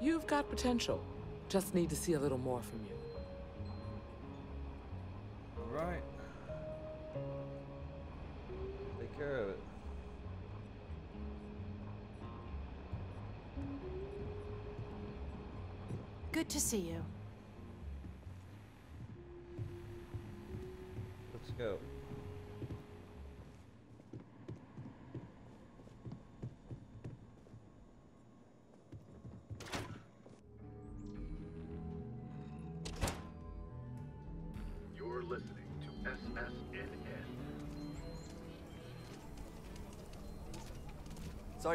You've got potential. Just need to see a little more from you. All right. Take care of it. Good to see you. Let's go.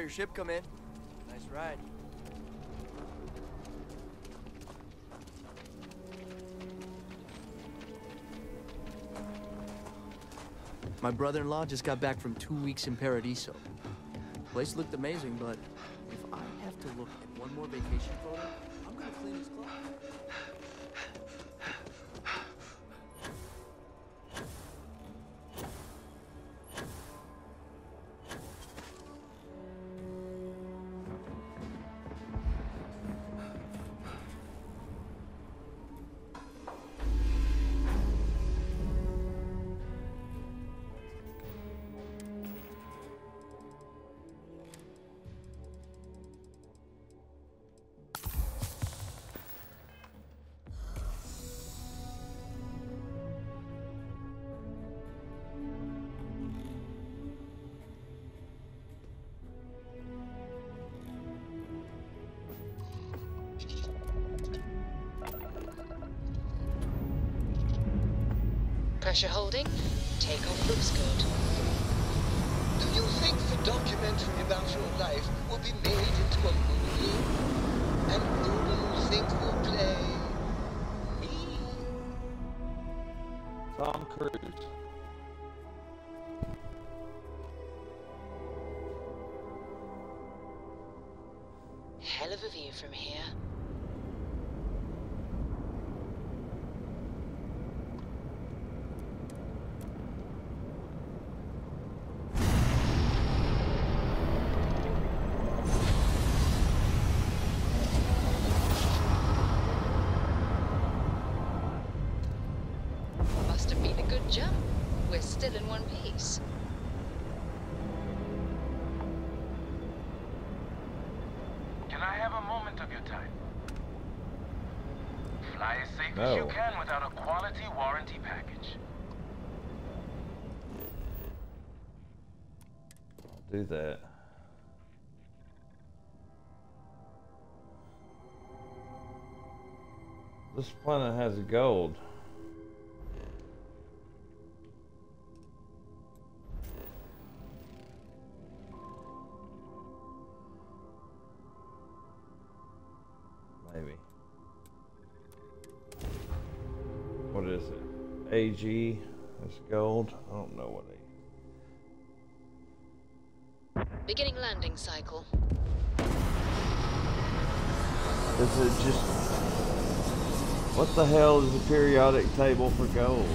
Your ship come in. Nice ride. My brother-in-law just got back from two weeks in Paradiso. The Place looked amazing, but if I have to look at one more vacation photo, I'm gonna clean his clothes. Pressure holding. Takeoff looks good. Do you think the documentary about your life will be made into a movie? And who do you think will play me? Tom Cruise. Do that. This planet has gold. Maybe. What is it? AG? That's gold? I don't know what Beginning landing cycle. Is it just what the hell is the periodic table for gold?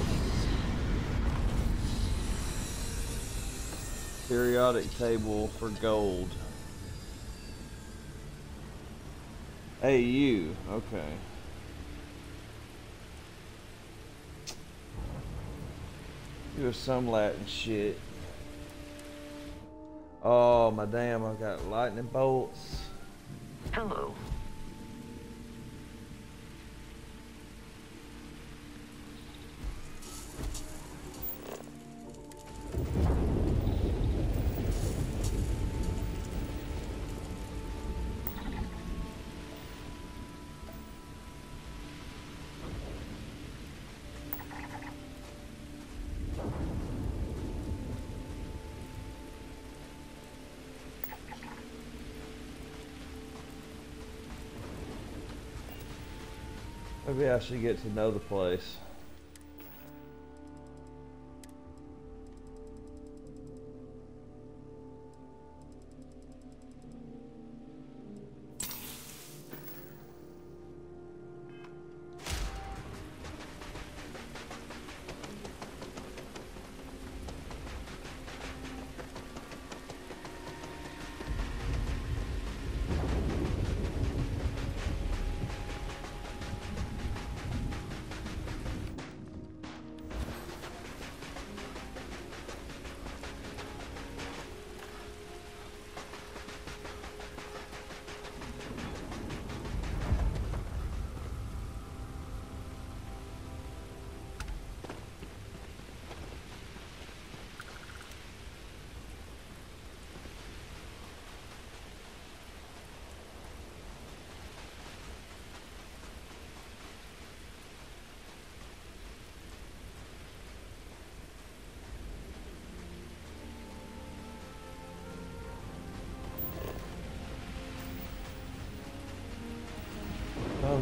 Periodic table for gold. AU, okay. Us some Latin shit. Oh my damn, I got lightning bolts. Hello. Maybe I should get to know the place.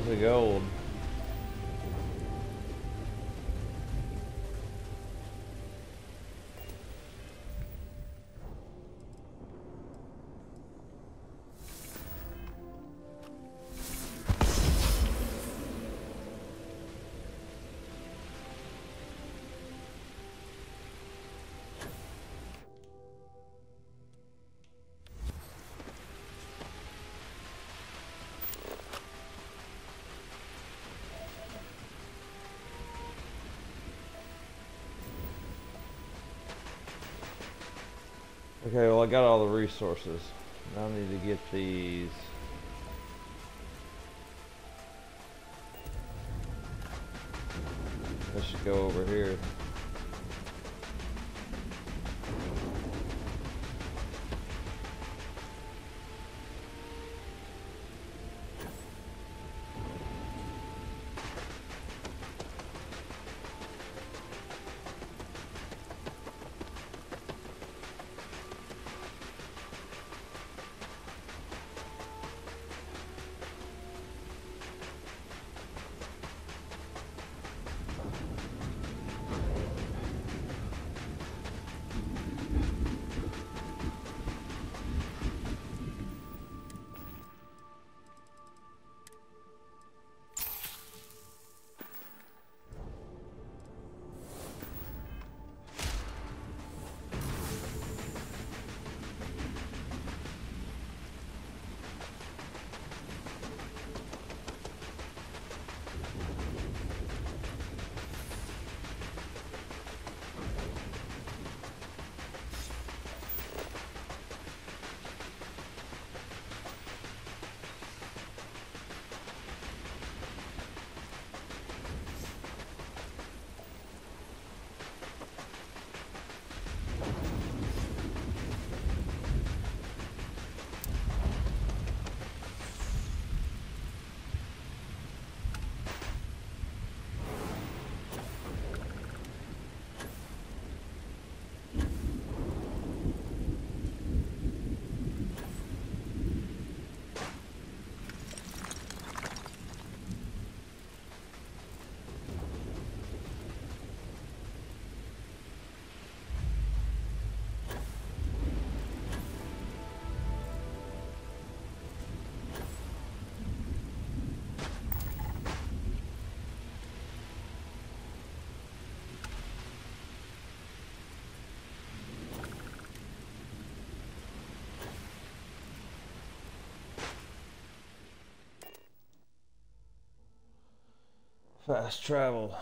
Tons of Okay, well I got all the resources. Now I need to get these. Let's go over here. Fast travel.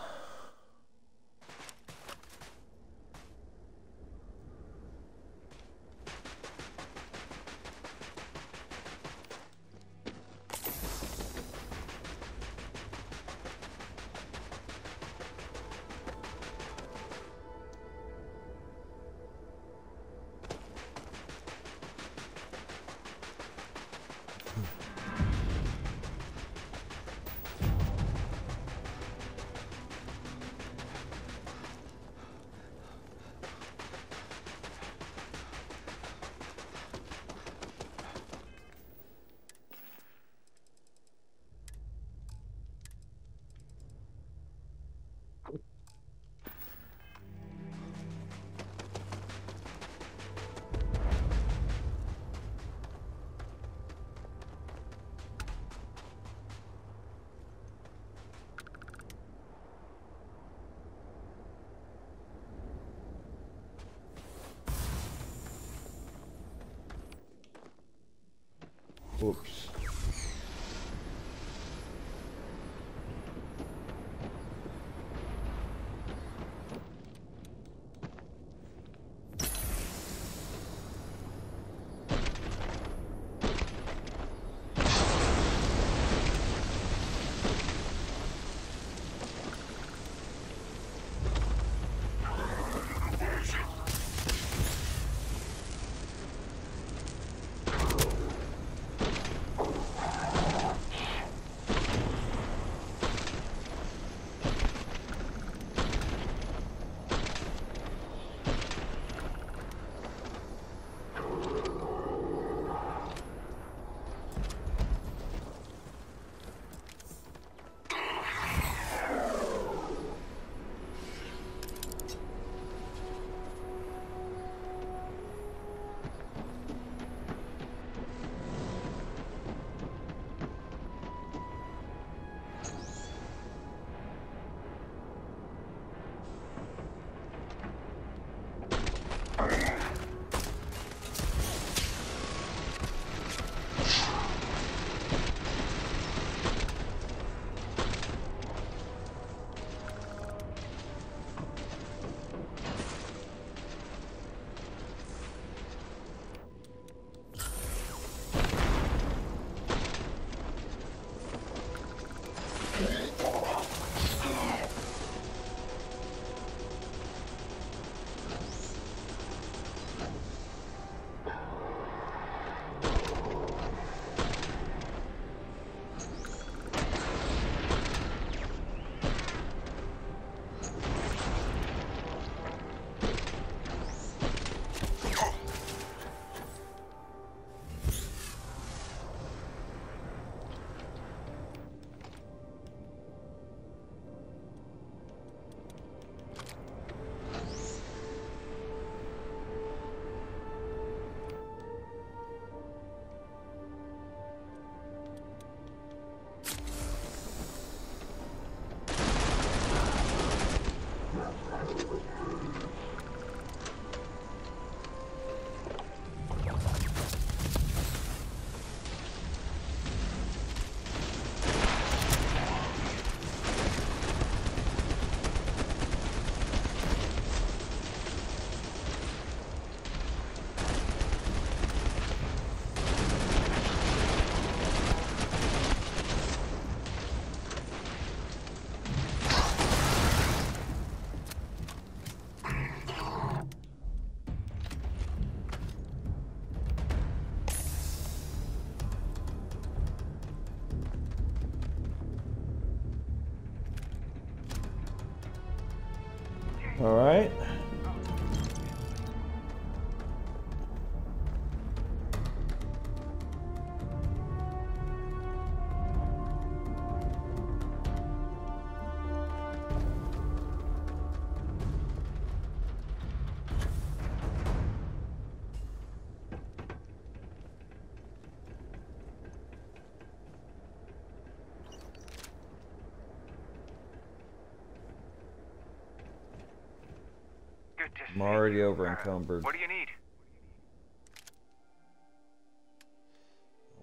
I'm already over encumbered. What do you need?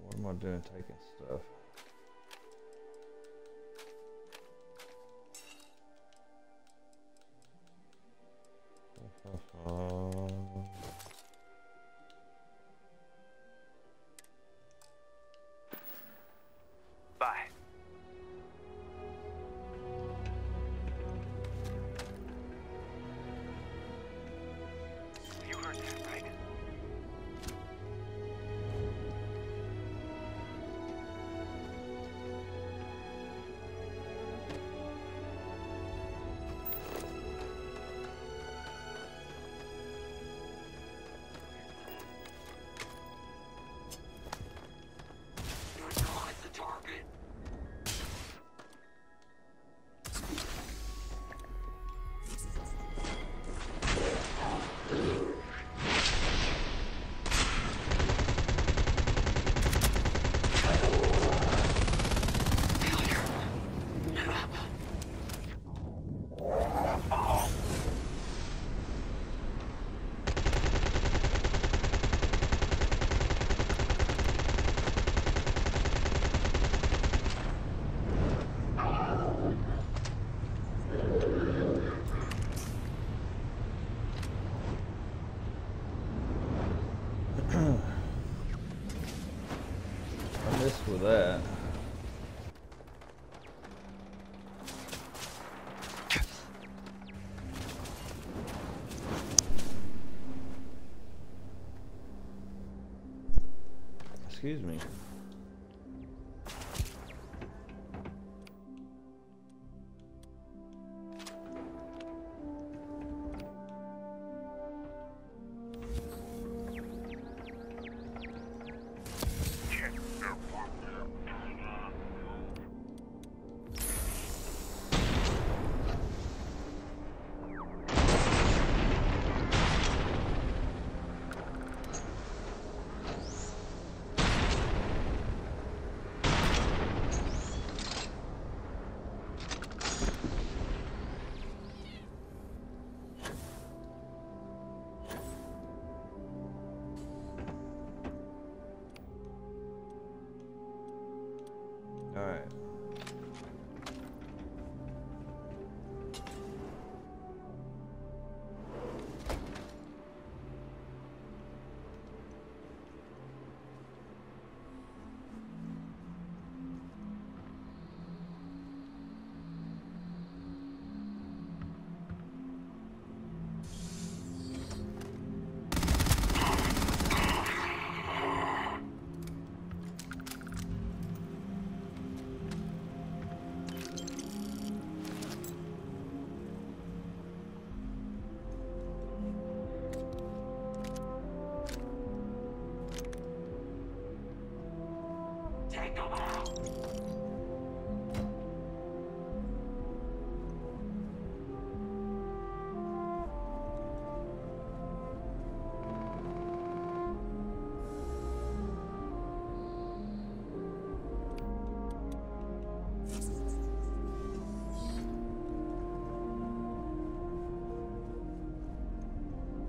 What am I doing taking stuff? Excuse me.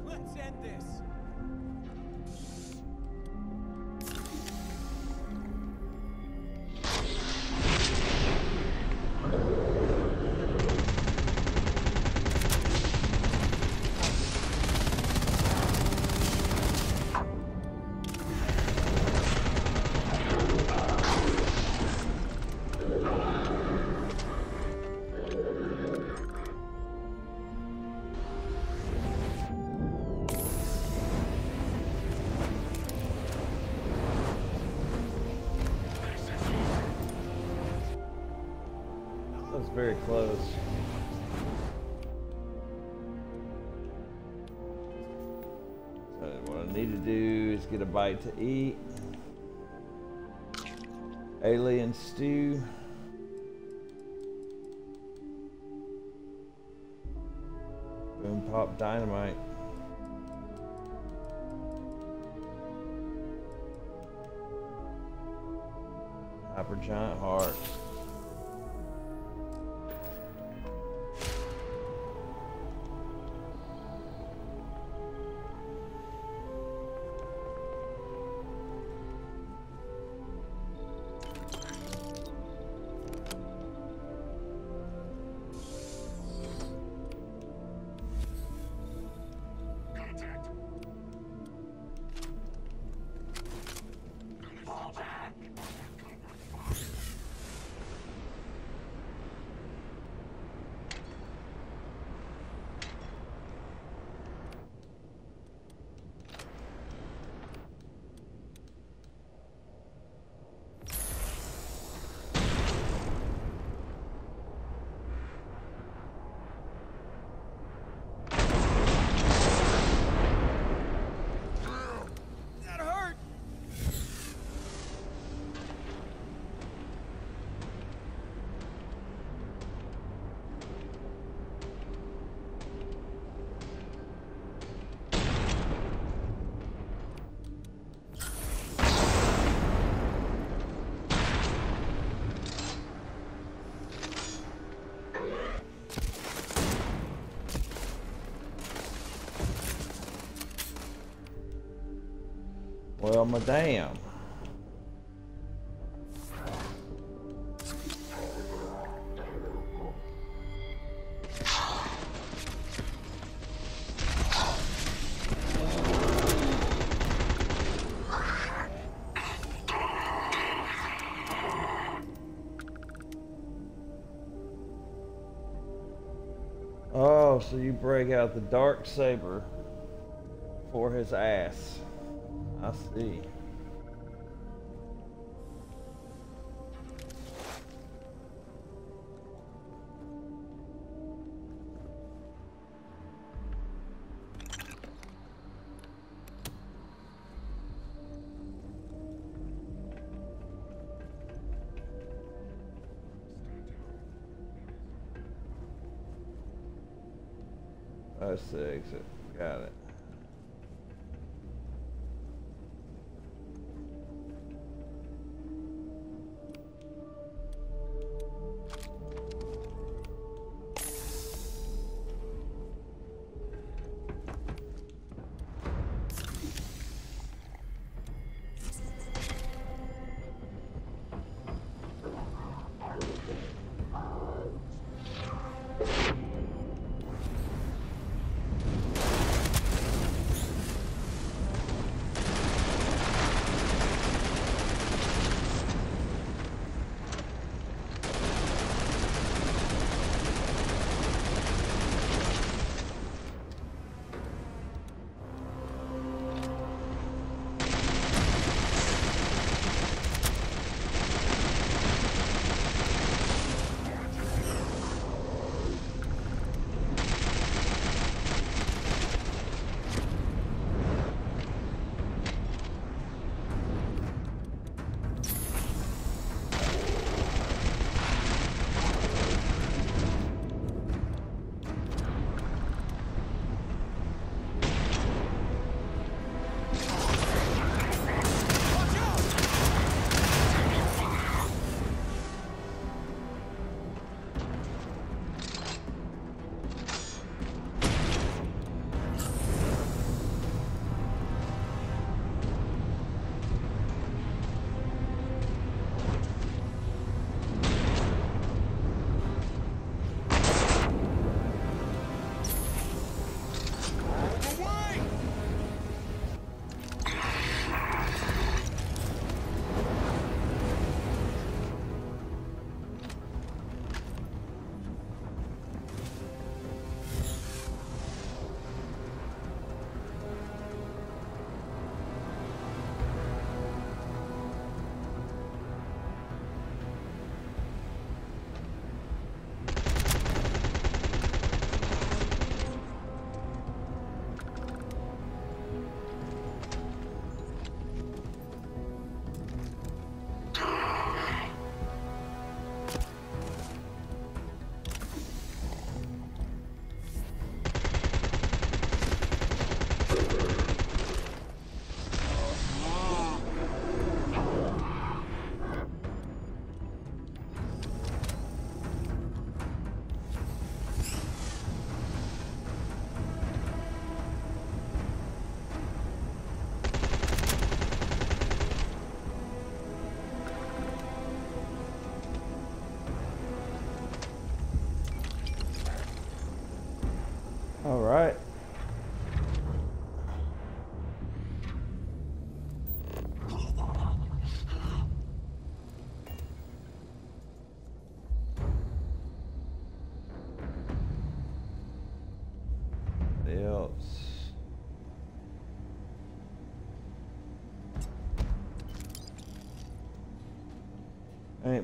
Let's end this. very close. So what I need to do is get a bite to eat. Alien stew. Boom pop dynamite. Hyper giant heart. Oh, so you break out the dark saber for his ass. See. That's the exit. Got it.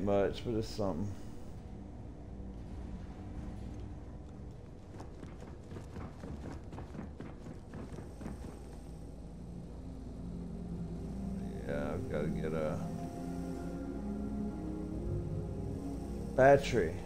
Ain't much, but it's something. Yeah, I've got to get a battery.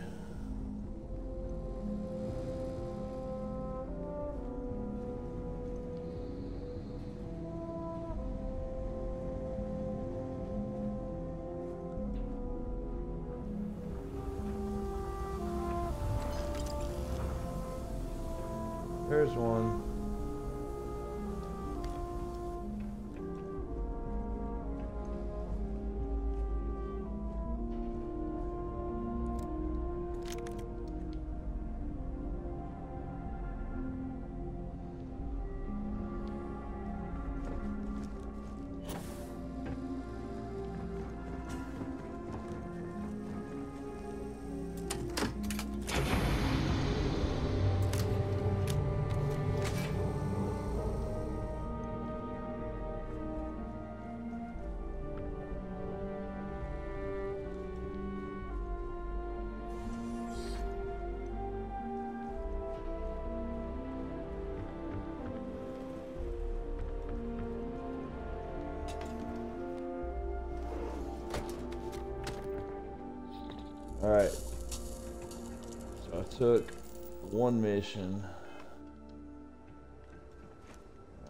Alright. So I took one mission.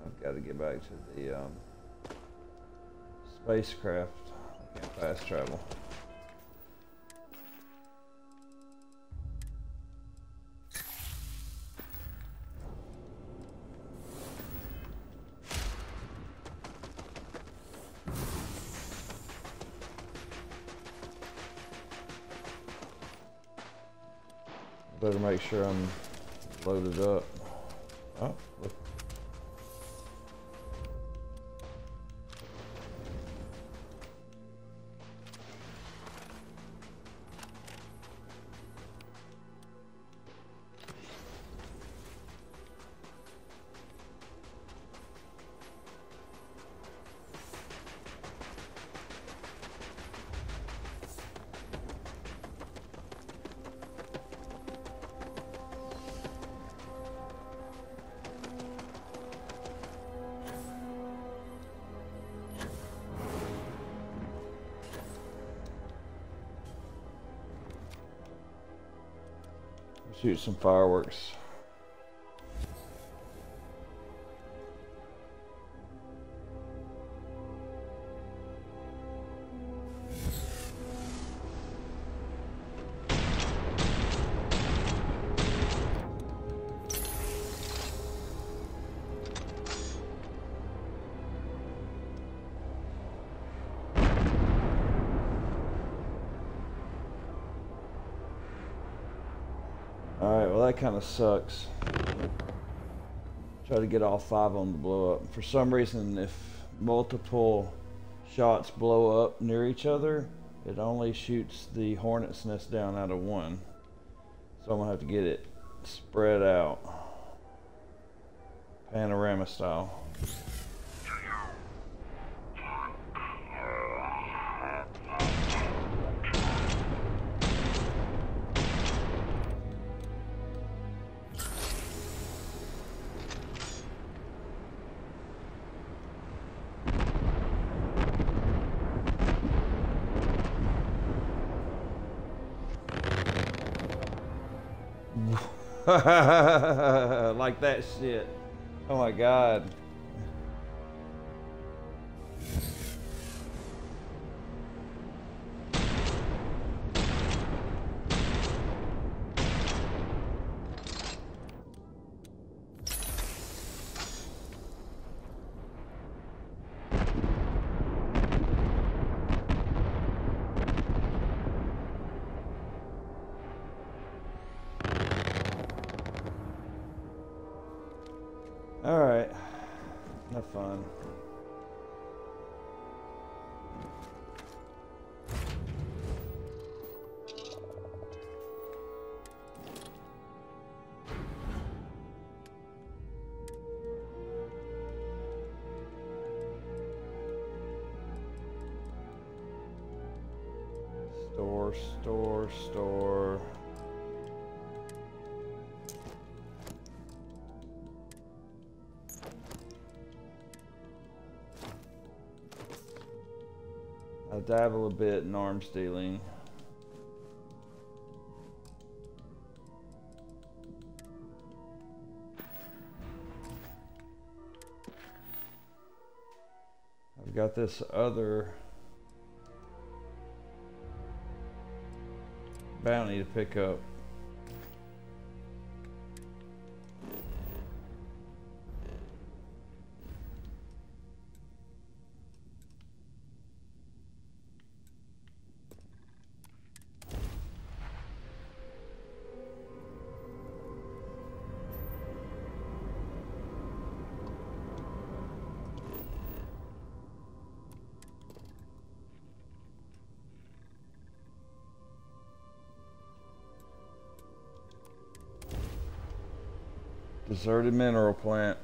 I've got to get back to the um, spacecraft. Fast travel. Sure I'm loaded up. Oh, Shoot some fireworks. Kind of sucks. Try to get all five of them to blow up. For some reason, if multiple shots blow up near each other, it only shoots the hornet's nest down out of one. So I'm gonna have to get it spread out. Panorama style. like that shit. Oh my god. Store, store, store. I dabble a bit in arms dealing. I've got this other bounty to pick up. Deserted mineral plant.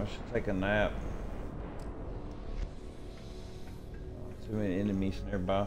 I should take a nap. Too many enemies nearby.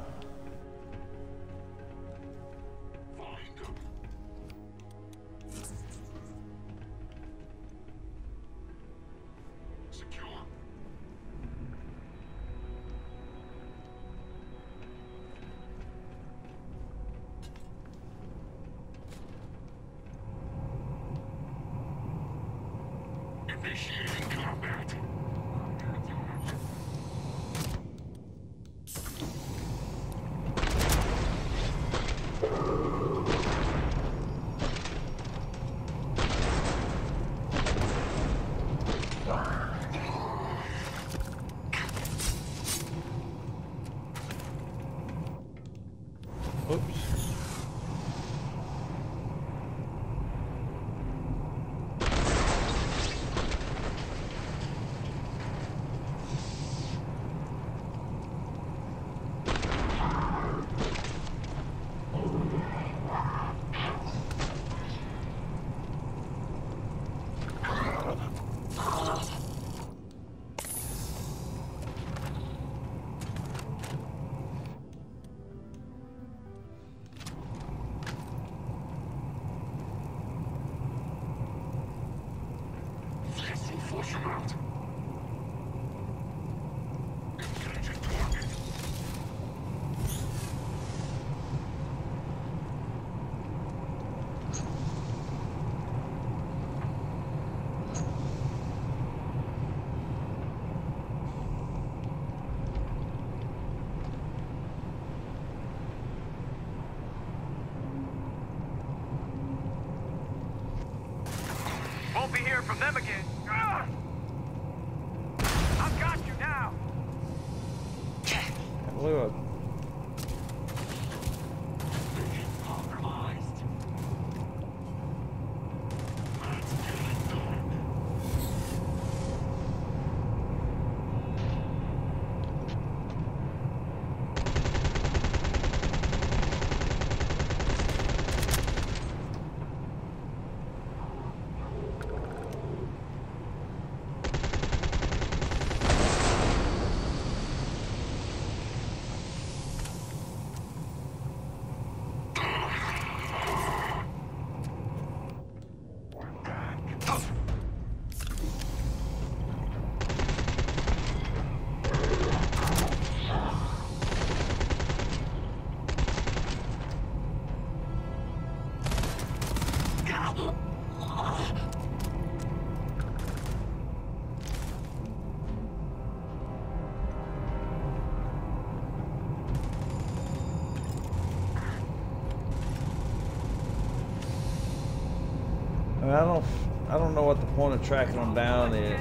Don't know what the point of tracking them down is.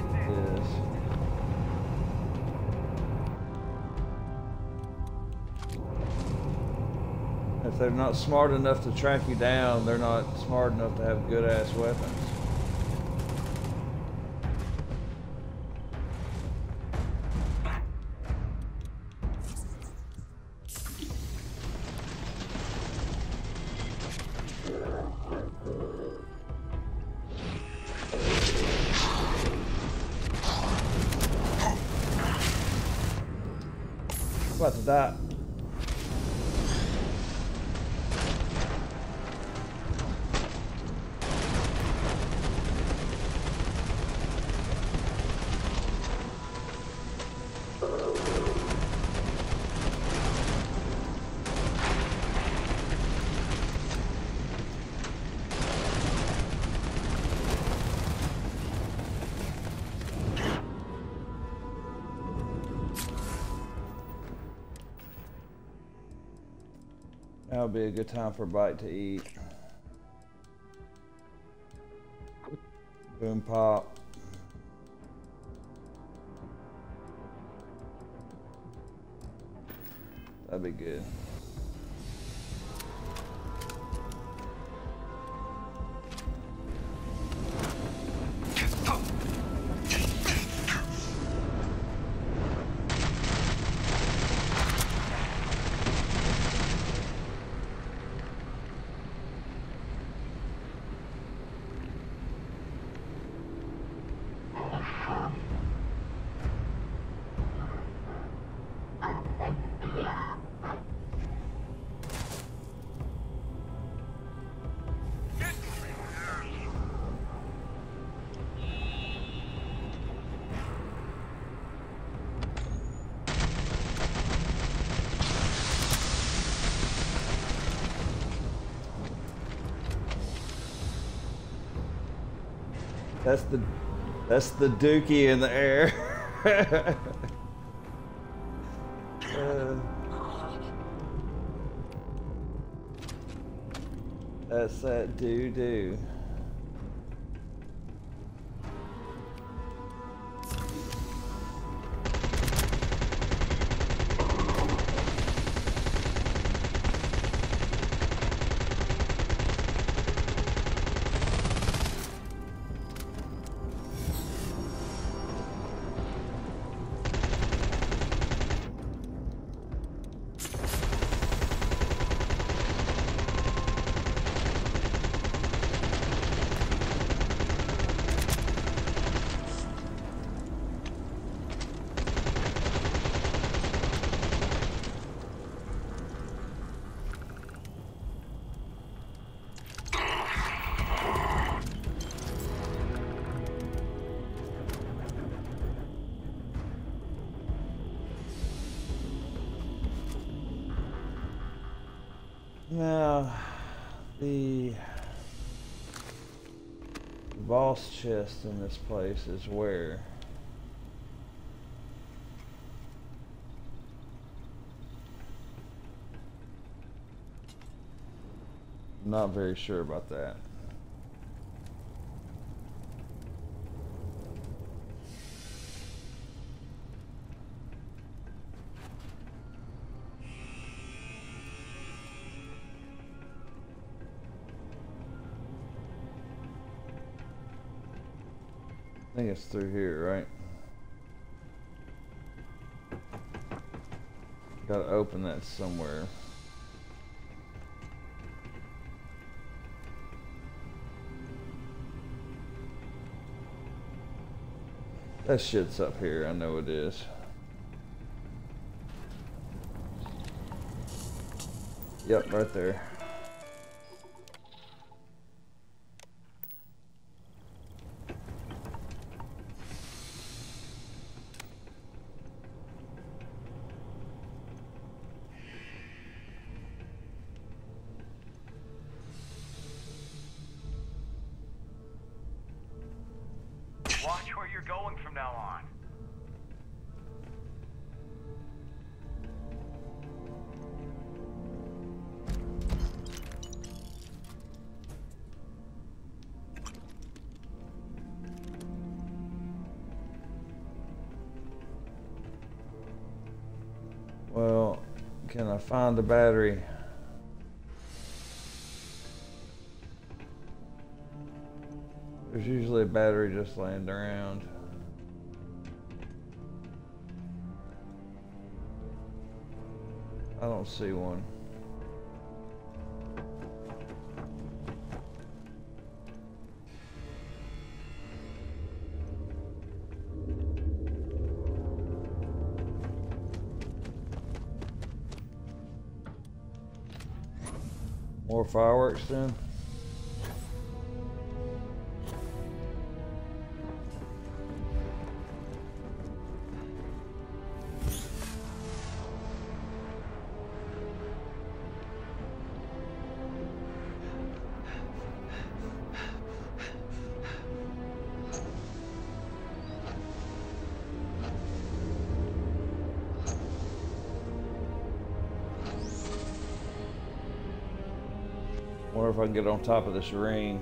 If they're not smart enough to track you down, they're not smart enough to have good ass weapons. A good time for a bite to eat. Boom pop. That's the that's the dookie in the air. Uh, that's that doo doo. Boss chest in this place is where? Not very sure about that. It's through here, right? Gotta open that somewhere. That shit's up here, I know it is. Yep, right there. Find the battery? There's usually a battery just laying around. I don't see one. Fireworks then? Can get on top of this ring.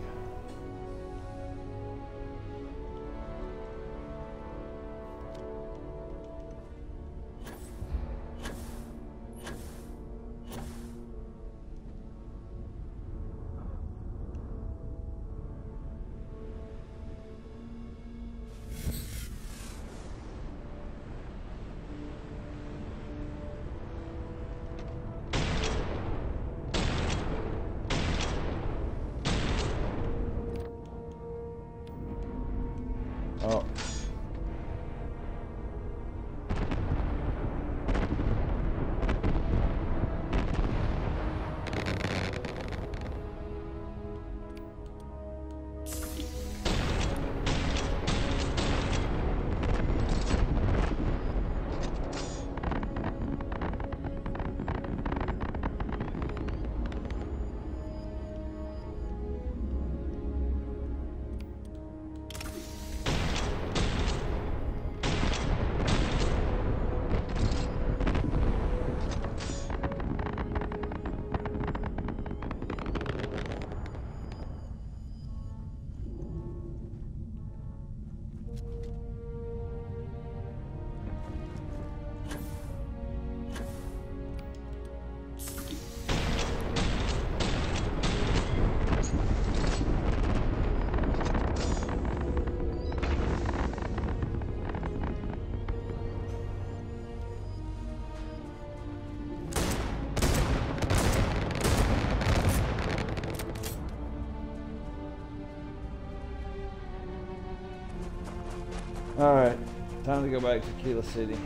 Time to go back to Kila City.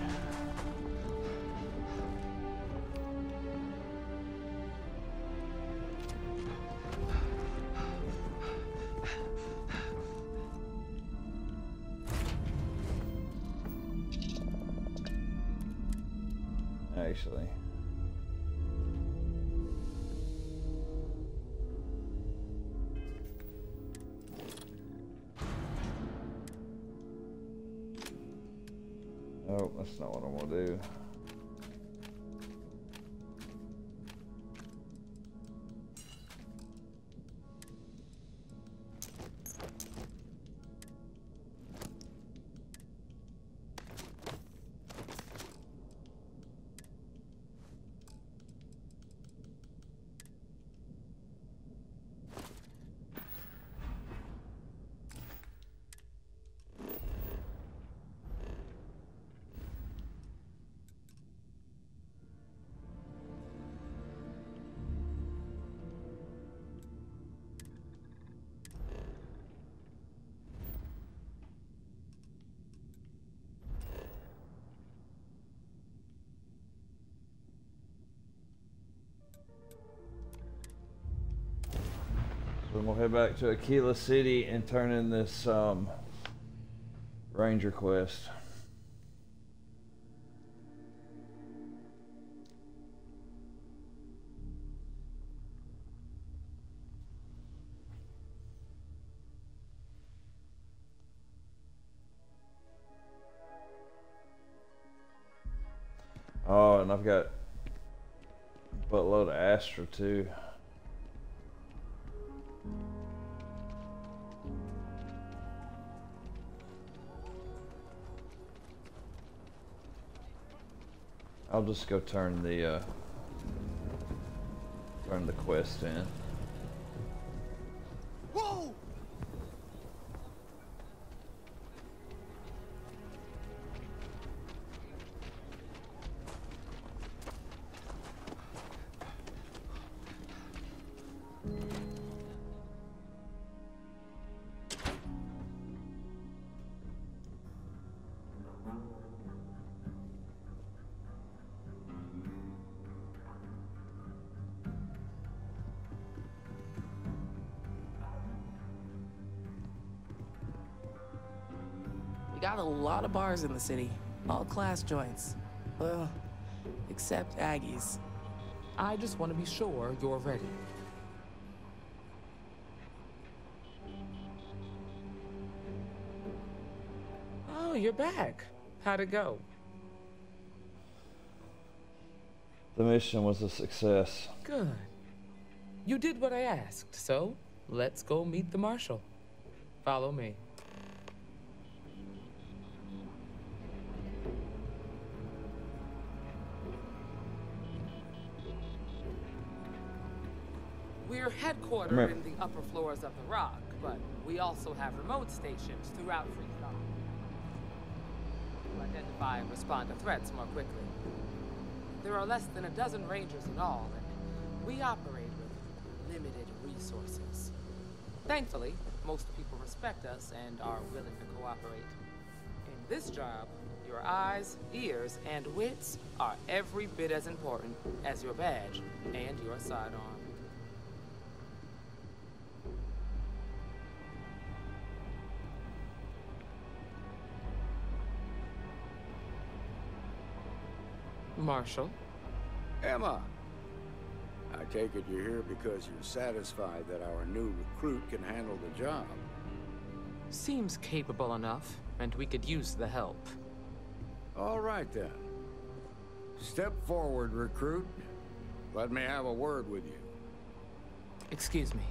So we'll head back to Akila City and turn in this um, Ranger quest. Buttload too. I'll just go turn the uh, turn the quest in. Lot of bars in the city, all class joints. Well, except Aggie's. I just want to be sure you're ready. Oh, you're back. How'd it go? The mission was a success. Good. You did what I asked, so let's go meet the marshal. Follow me. Right. in the upper floors of the rock, but we also have remote stations throughout Freetown to identify and respond to threats more quickly. There are less than a dozen rangers in all, and we operate with limited resources. Thankfully, most people respect us and are willing to cooperate. In this job, your eyes, ears, and wits are every bit as important as your badge and your sidearm. Marshal? Emma! I take it you're here because you're satisfied that our new recruit can handle the job. Seems capable enough, and we could use the help. All right then. Step forward, recruit. Let me have a word with you. Excuse me.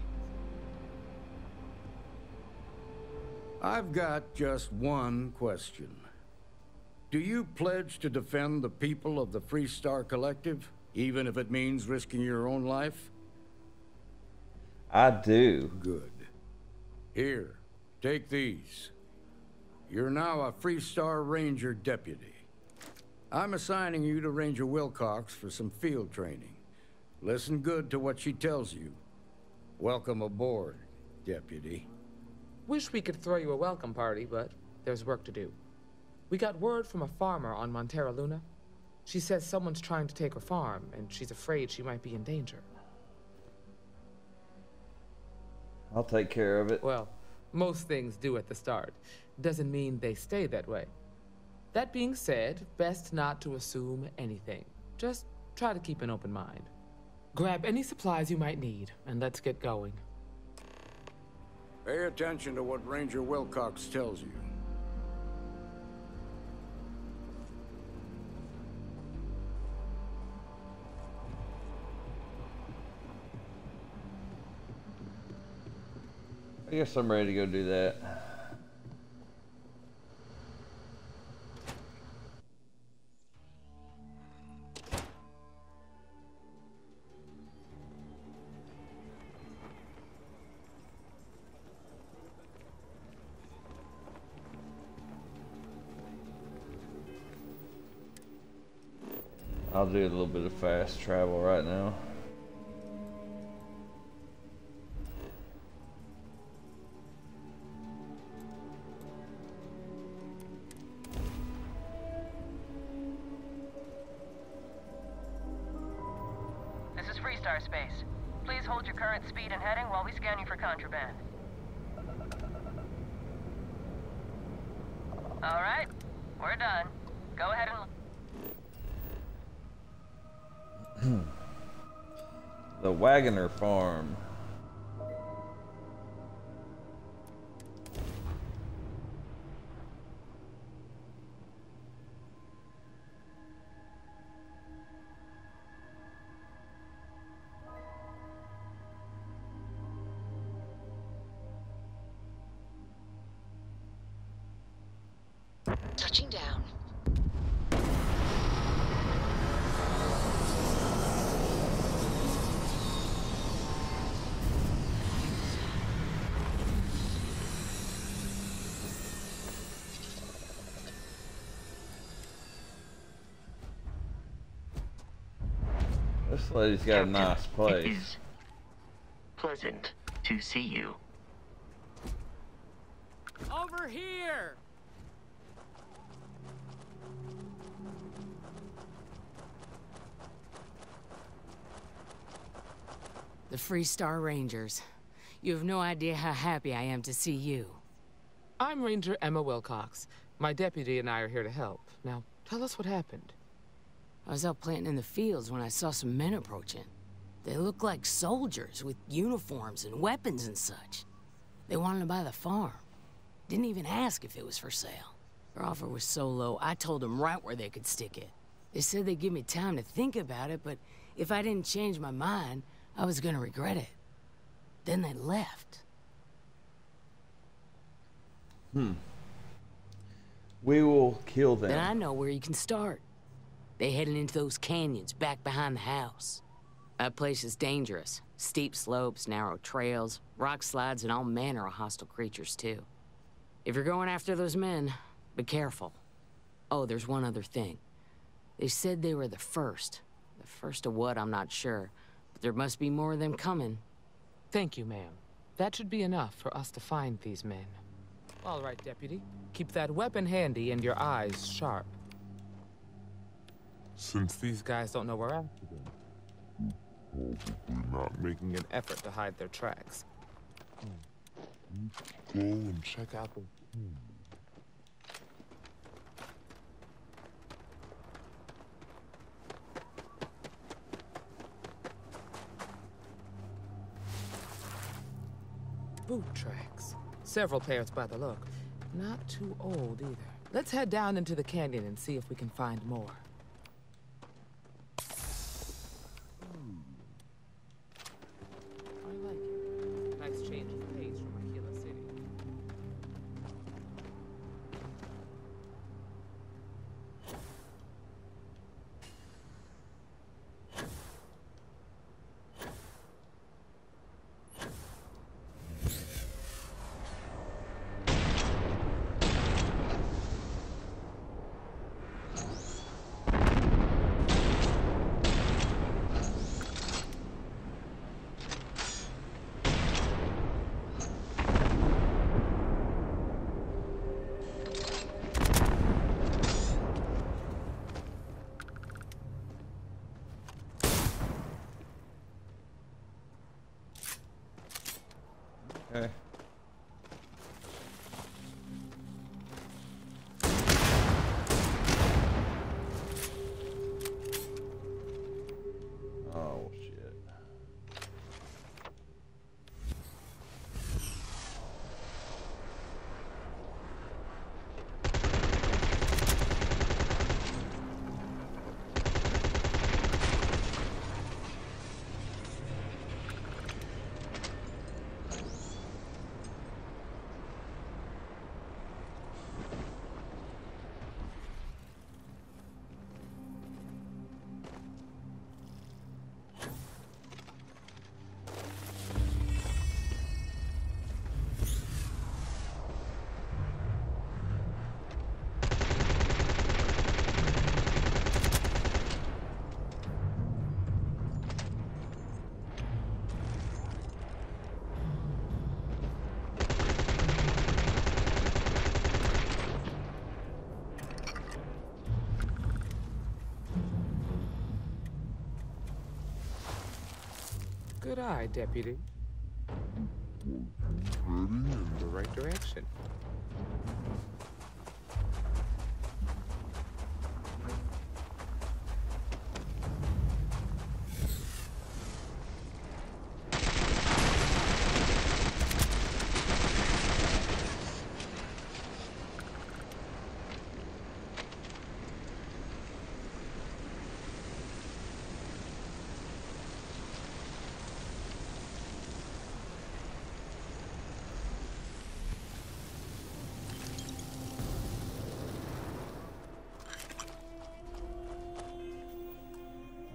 I've got just one question. Do you pledge to defend the people of the Freestar Collective, even if it means risking your own life? I do. Good. Here, take these. You're now a Freestar Ranger deputy. I'm assigning you to Ranger Wilcox for some field training. Listen good to what she tells you. Welcome aboard, deputy. Wish we could throw you a welcome party, but there's work to do. We got word from a farmer on Montara Luna. She says someone's trying to take her farm, and she's afraid she might be in danger. I'll take care of it. Well, most things do at the start. Doesn't mean they stay that way. That being said, best not to assume anything. Just try to keep an open mind. Grab any supplies you might need, and let's get going. Pay attention to what Ranger Wilcox tells you. I guess I'm ready to go do that. I'll do a little bit of fast travel right now. The Waggoner Farm. Lady's got a nice place. is pleasant to see you. Over here! The Free Star Rangers. You have no idea how happy I am to see you. I'm Ranger Emma Wilcox. My deputy and I are here to help. Now, tell us what happened. I was out planting in the fields when I saw some men approaching. They looked like soldiers with uniforms and weapons and such. They wanted to buy the farm. Didn't even ask if it was for sale. Their offer was so low, I told them right where they could stick it. They said they'd give me time to think about it, but if I didn't change my mind, I was gonna regret it. Then they left. Hmm. We will kill them. Then I know where you can start. They headed into those canyons back behind the house. That place is dangerous. Steep slopes, narrow trails, rock slides, and all manner of hostile creatures, too. If you're going after those men, be careful. Oh, there's one other thing. They said they were the first. The first of what, I'm not sure. But there must be more of them coming. Thank you, ma'am. That should be enough for us to find these men. All right, deputy. Keep that weapon handy and your eyes sharp. Since These guys don't know we're after them. probably not making Making an effort to hide their tracks. go and check out the Boot tracks. Several pairs by the look. Not too old either. Let's head down into the canyon and see if we can find more. Good eye, Deputy.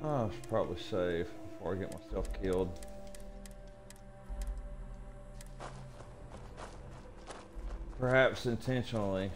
I should probably save before I get myself killed. Perhaps intentionally.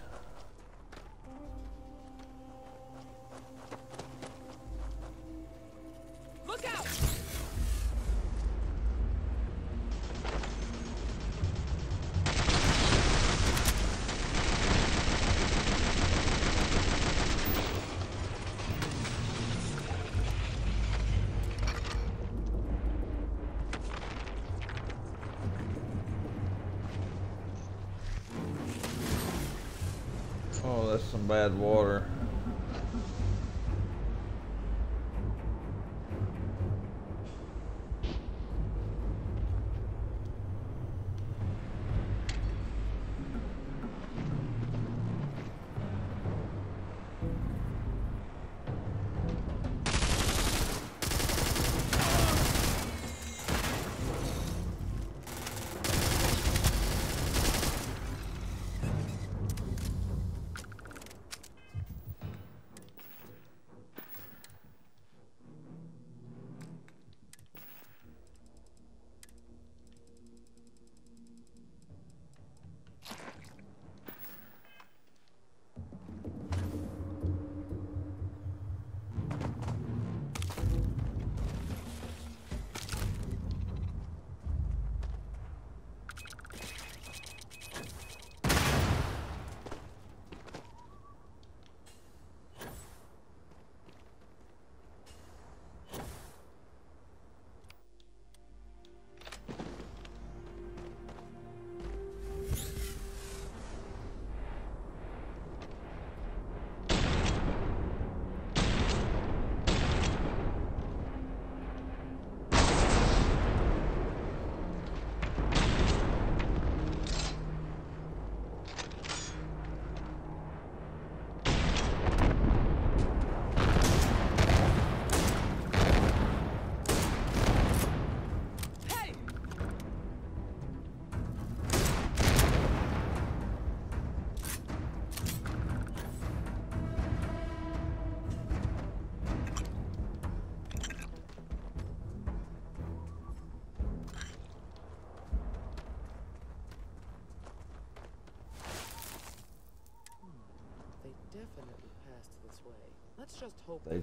Bad water. Let's just hope They-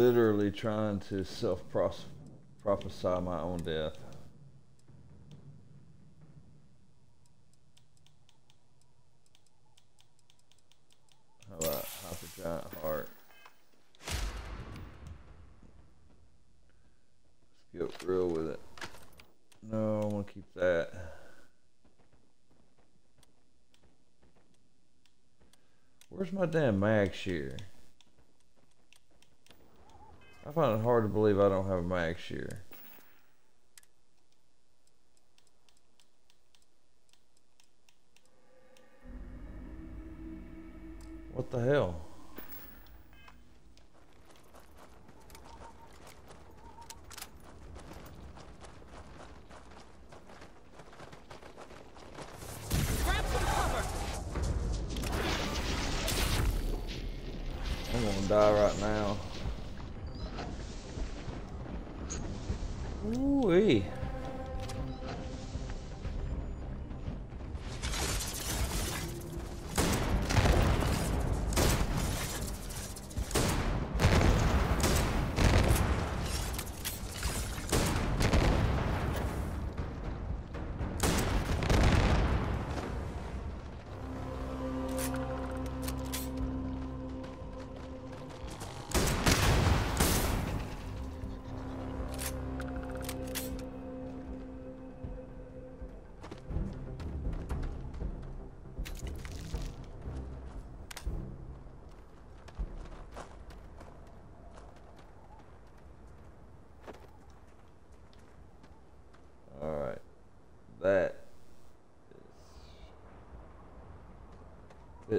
literally trying to self prophesy my own death. How about a Giant Heart? Let's get real with it. No, I'm gonna keep that. Where's my damn Magshear? I find it hard to believe I don't have a Magshear.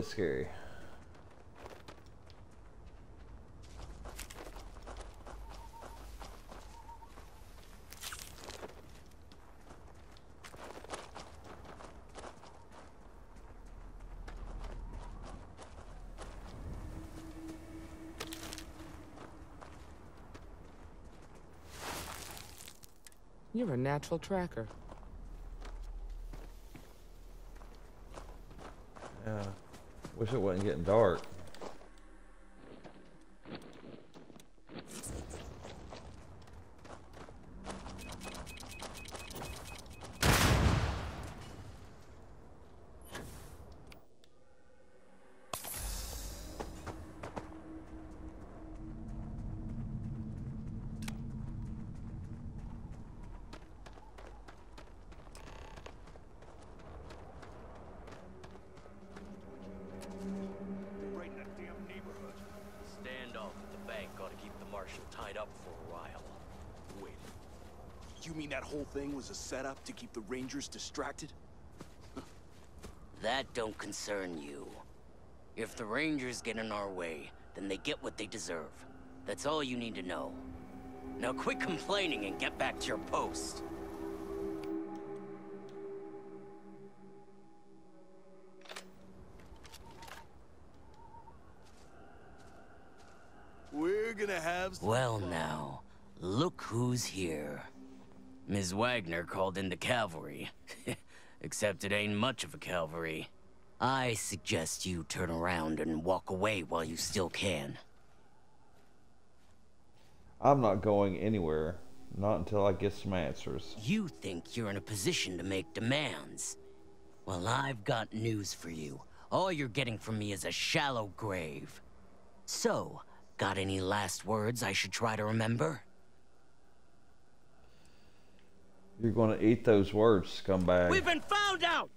Bit scary. You're a natural tracker. Yeah. Wish it wasn't getting dark. Right in that damn neighborhood. Standoff at the bank ought to keep the marshal tied up for a while. Wait. You mean that whole thing was a setup to keep the Rangers distracted? That don't concern you. If the Rangers get in our way, then they get what they deserve. That's all you need to know. Now quit complaining and get back to your post. We're gonna have Well now, look who's here. Ms. Wagner called in the cavalry. Except it ain't much of a cavalry. I suggest you turn around and walk away while you still can. I'm not going anywhere. Not until I get some answers. You think you're in a position to make demands. Well, I've got news for you. All you're getting from me is a shallow grave. So, got any last words I should try to remember? You're gonna eat those words, scumbag. We've been found out!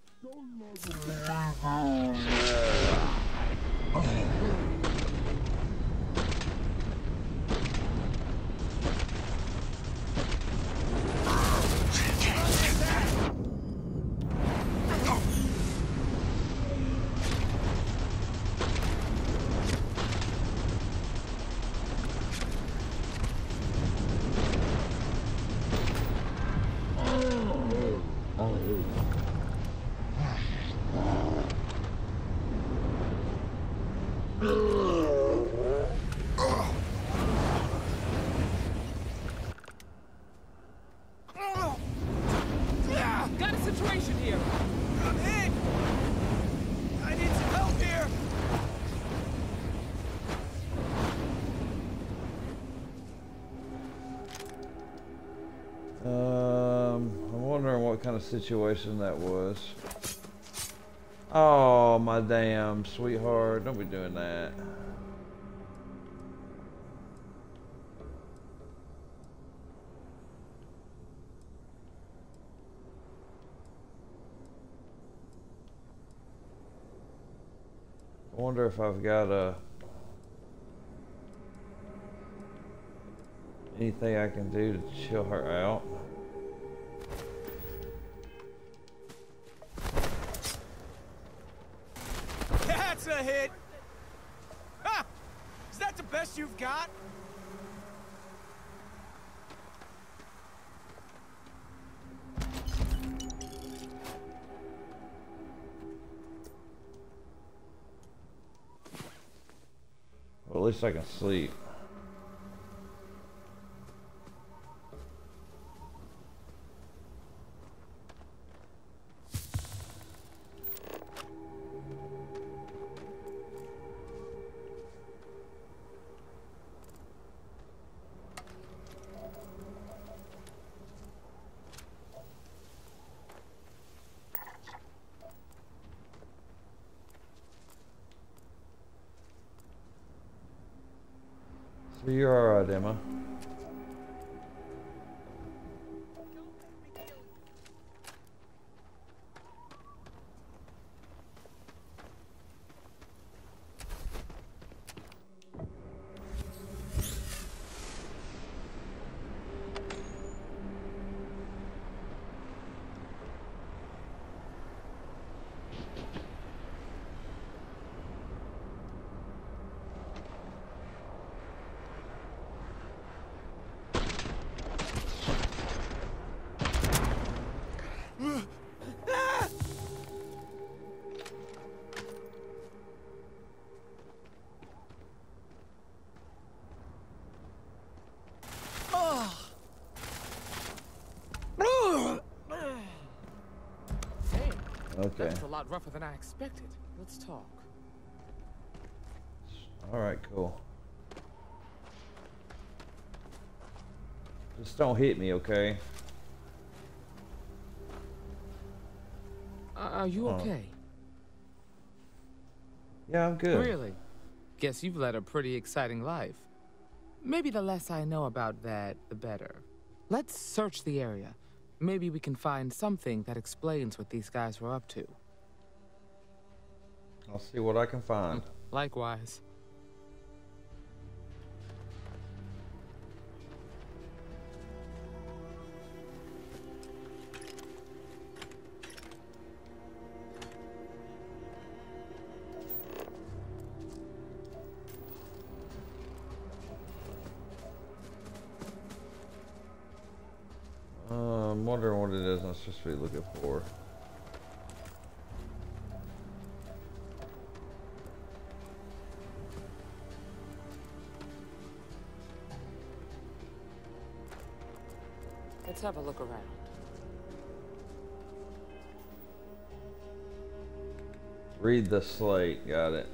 What kind of situation that was. Oh, my damn sweetheart. Don't be doing that. I wonder if I've got a anything I can do to chill her out. Best you've got? At least I can sleep. Lot rougher than I expected. Let's talk. Alright, cool. Just don't hit me, okay? Uh, are you Oh. okay? Yeah, I'm good. Really? Guess you've led a pretty exciting life. Maybe the less I know about that, the better. Let's search the area. Maybe we can find something that explains what these guys were up to. I'll see what I can find. Likewise. I'm wondering what it is I'm supposed to be looking for. Have a look around. Read the slate. Got it.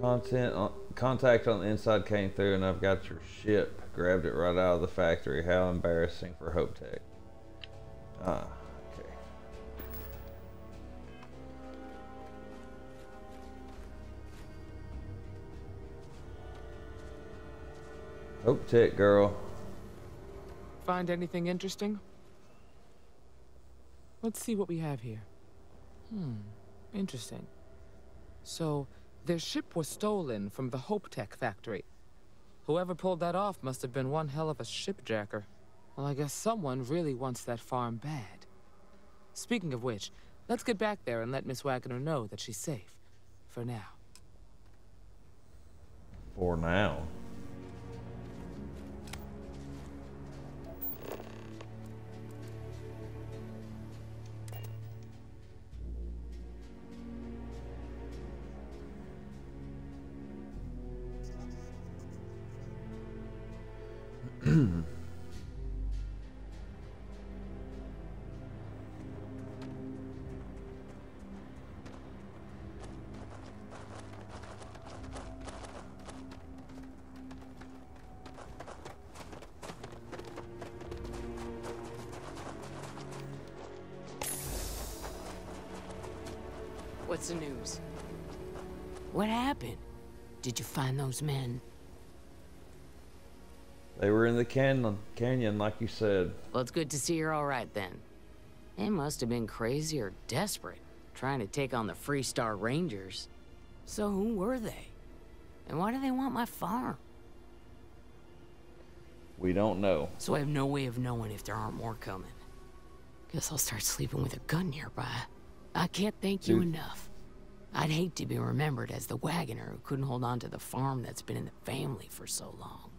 Content on, contact on the inside came through and I've got your ship. Grabbed it right out of the factory. How embarrassing for HopeTech. Ah, HopeTech, girl. Find anything interesting? Let's see what we have here. Hmm, interesting. So, their ship was stolen from the HopeTech factory. Whoever pulled that off must have been one hell of a shipjacker. Well, I guess someone really wants that farm bad. Speaking of which, let's get back there and let Miss Wagner know that she's safe. For now. For now. Those men? They were in the canyon, canyon like you said. Well, it's good to see you're all right then. They must have been crazy or desperate, trying to take on the Freestar Rangers. So who were they? And why do they want my farm? We don't know. So I have no way of knowing if there aren't more coming. Guess I'll start sleeping with a gun nearby. I can't thank you Dude. enough. I'd hate to be remembered as the Waggoner who couldn't hold on to the farm that's been in the family for so long.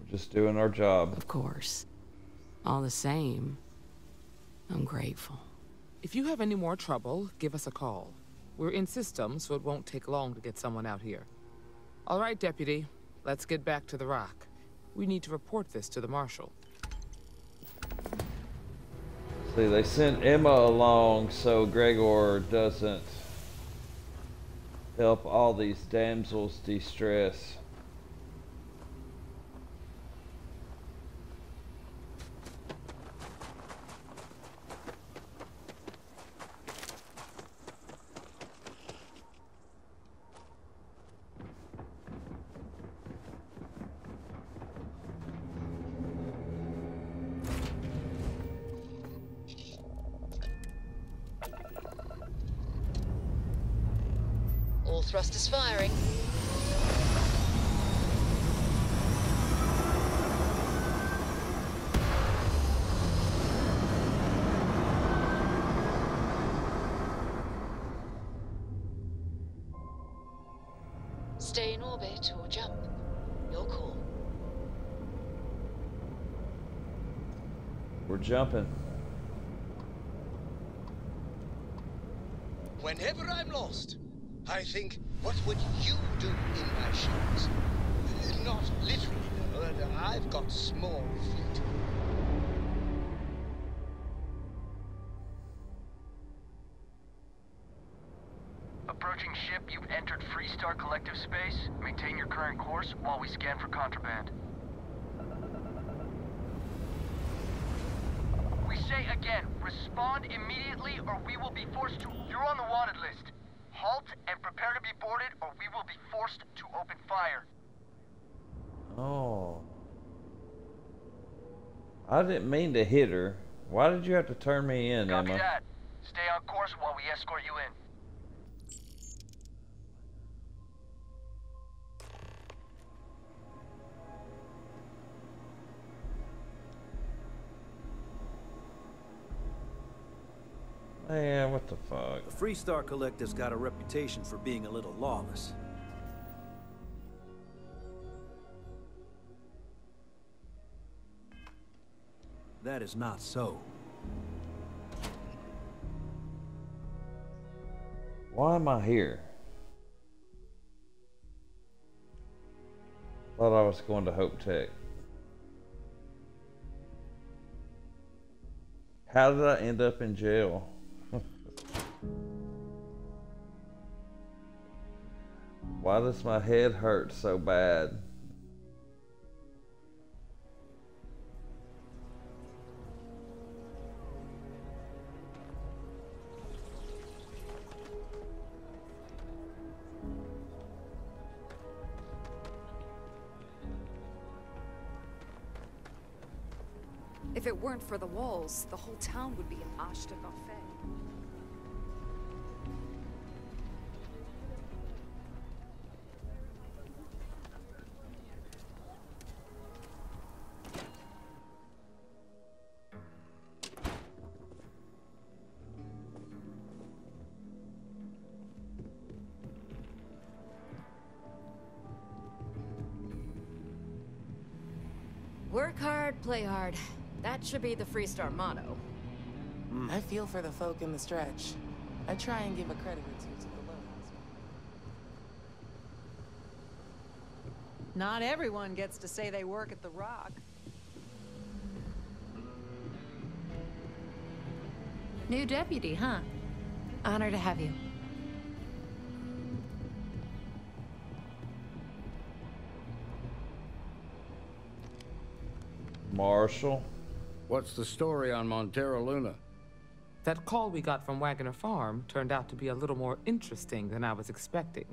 We're just doing our job. Of course. All the same, I'm grateful. If you have any more trouble, give us a call. We're in system, so it won't take long to get someone out here. All right, Deputy. Let's get back to the rock. We need to report this to the Marshal. See, they sent Emma along so Gregor doesn't help all these damsels de-stress. Jumping. Whenever I'm lost, I think, what would you do in my shoes? Not literally, though. I've got small feet. Didn't mean to hit her. Why did you have to turn me in, Copy Emma? that. Stay on course while we escort you in. Man, what the fuck? The Freestar Collective's got a reputation for being a little lawless. That is not so. Why am I here? Thought I was going to HopeTech. How did I end up in jail? Why does my head hurt so bad? Weren't for the walls, the whole town would be an Ashta buffet. Work hard, play hard. That should be the Freestar motto. I feel for the folk in the stretch. I try and give a credit or two to the locals. Not everyone gets to say they work at the Rock. New deputy, huh? Honor to have you. Marshall? What's the story on Montara Luna? That call we got from Waggoner Farm turned out to be a little more interesting than I was expecting.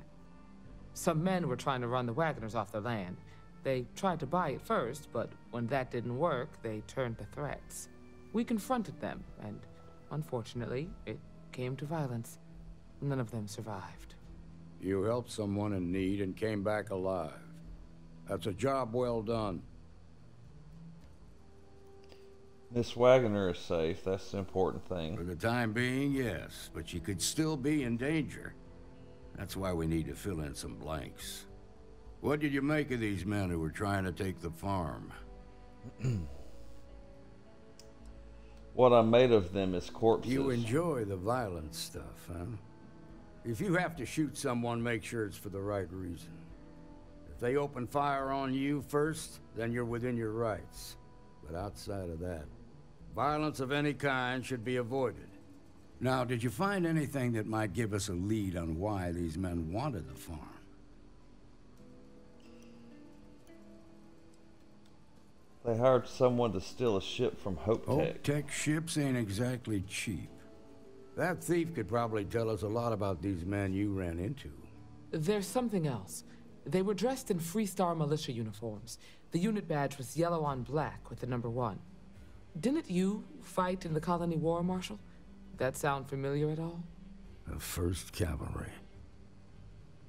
Some men were trying to run the Waggoners off their land. They tried to buy it first, but when that didn't work, they turned to threats. We confronted them, and unfortunately, it came to violence. None of them survived. You helped someone in need and came back alive. That's a job well done. Miss Waggoner is safe. That's the important thing. For the time being, yes, but she could still be in danger. That's why we need to fill in some blanks. What did you make of these men who were trying to take the farm? what I made of them is corpses. You enjoy the violent stuff, huh? If you have to shoot someone, make sure it's for the right reason. If they open fire on you first, then you're within your rights. But outside of that, violence of any kind should be avoided. Now, did you find anything that might give us a lead on why these men wanted the farm? They hired someone to steal a ship from HopeTech. Hope Tech ships ain't exactly cheap. That thief could probably tell us a lot about these men you ran into. There's something else. They were dressed in Freestar militia uniforms. The unit badge was yellow on black with the number one. Didn't you fight in the Colony War, Marshal? That sound familiar at all? The 1st Cavalry.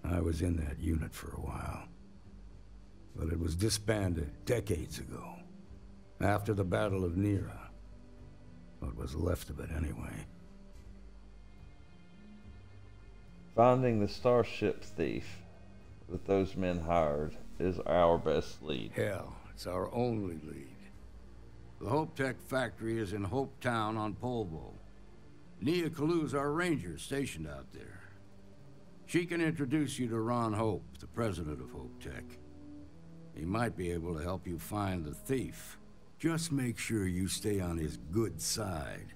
I was in that unit for a while. But it was disbanded decades ago. After the Battle of Niira. What was left of it, anyway. Finding the Starship thief that those men hired is our best lead. Hell, it's our only lead. The HopeTech factory is in HopeTown on Polvo. Nia Kalu's our ranger stationed out there. She can introduce you to Ron Hope, the president of HopeTech. He might be able to help you find the thief. Just make sure you stay on his good side.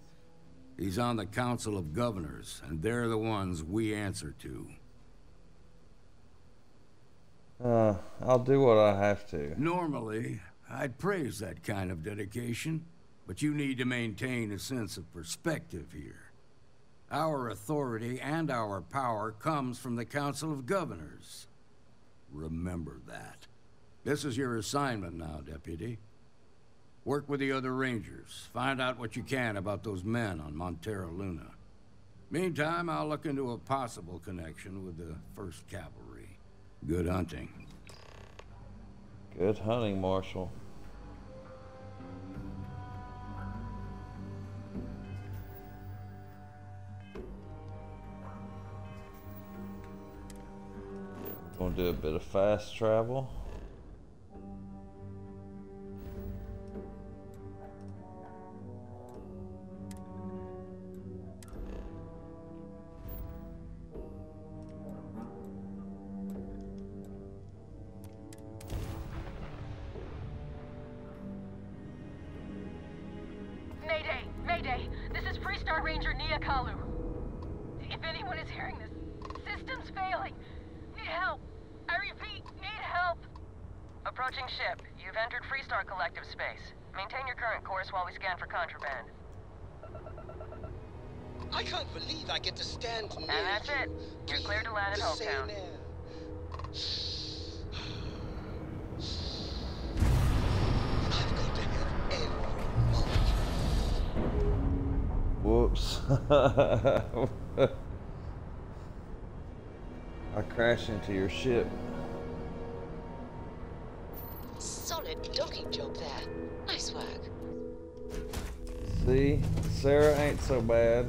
He's on the Council of Governors, and they're the ones we answer to. Uh, I'll do what I have to. Normally, I'd praise that kind of dedication, but you need to maintain a sense of perspective here. Our authority and our power comes from the Council of Governors. Remember that. This is your assignment now, Deputy. Work with the other Rangers. Find out what you can about those men on Montara Luna. Meantime, I'll look into a possible connection with the 1st Cavalry. Good hunting. Good hunting, Marshal. Gonna do a bit of fast travel. You're breathe cleared to land at the same Hopetown. air. Whoops. I crashed into your ship. Solid docking job there. Nice work. See? Sarah ain't so bad.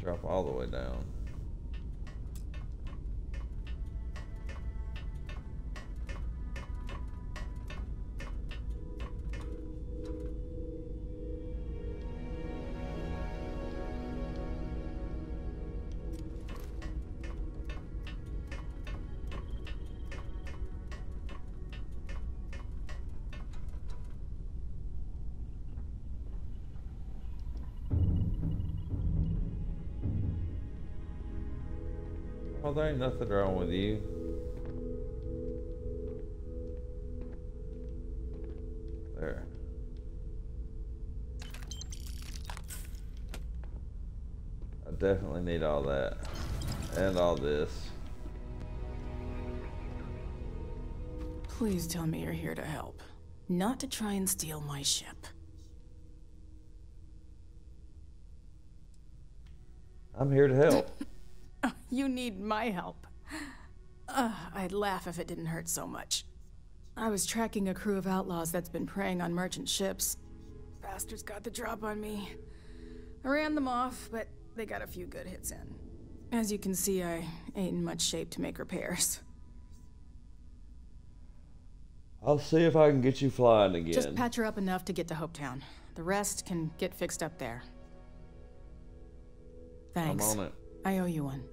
Drop all the way down. There ain't nothing wrong with you. There. I definitely need all that. And all this. Please tell me you're here to help. Not to try and steal my ship. I'm here to help. you need my help. Uh, I'd laugh if it didn't hurt so much. I was tracking a crew of outlaws that's been preying on merchant ships. Bastards got the drop on me. I ran them off, but they got a few good hits in. As you can see, I ain't in much shape to make repairs. I'll see if I can get you flying again. Just patch her up enough to get to Hopetown. The rest can get fixed up there. Thanks. I'm on it. I owe you one.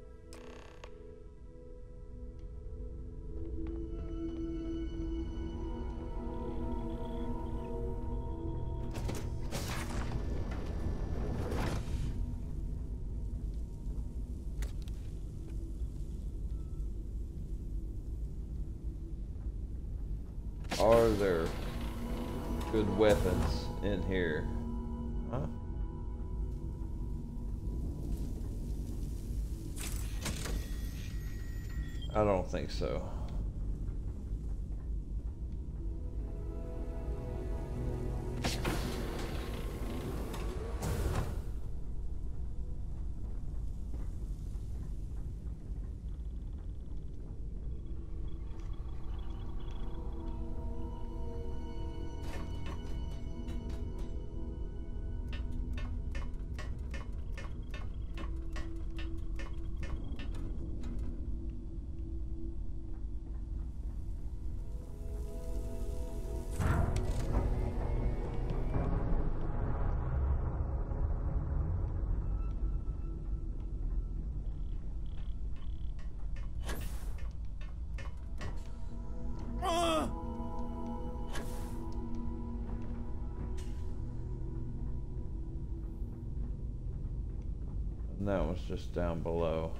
Think so. That was just down below.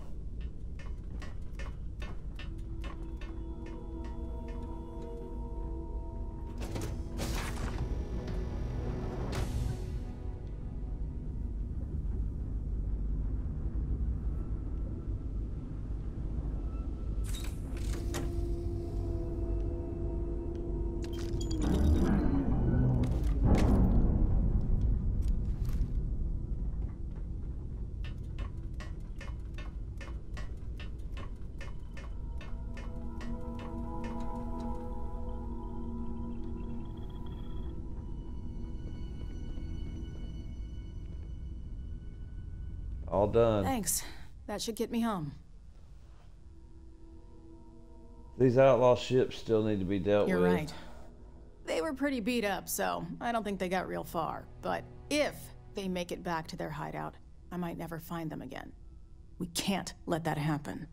All done. Thanks. That should get me home. These outlaw ships still need to be dealt You're with. right. They were pretty beat up, so I don't think they got real far. But if they make it back to their hideout, I might never find them again. We can't let that happen.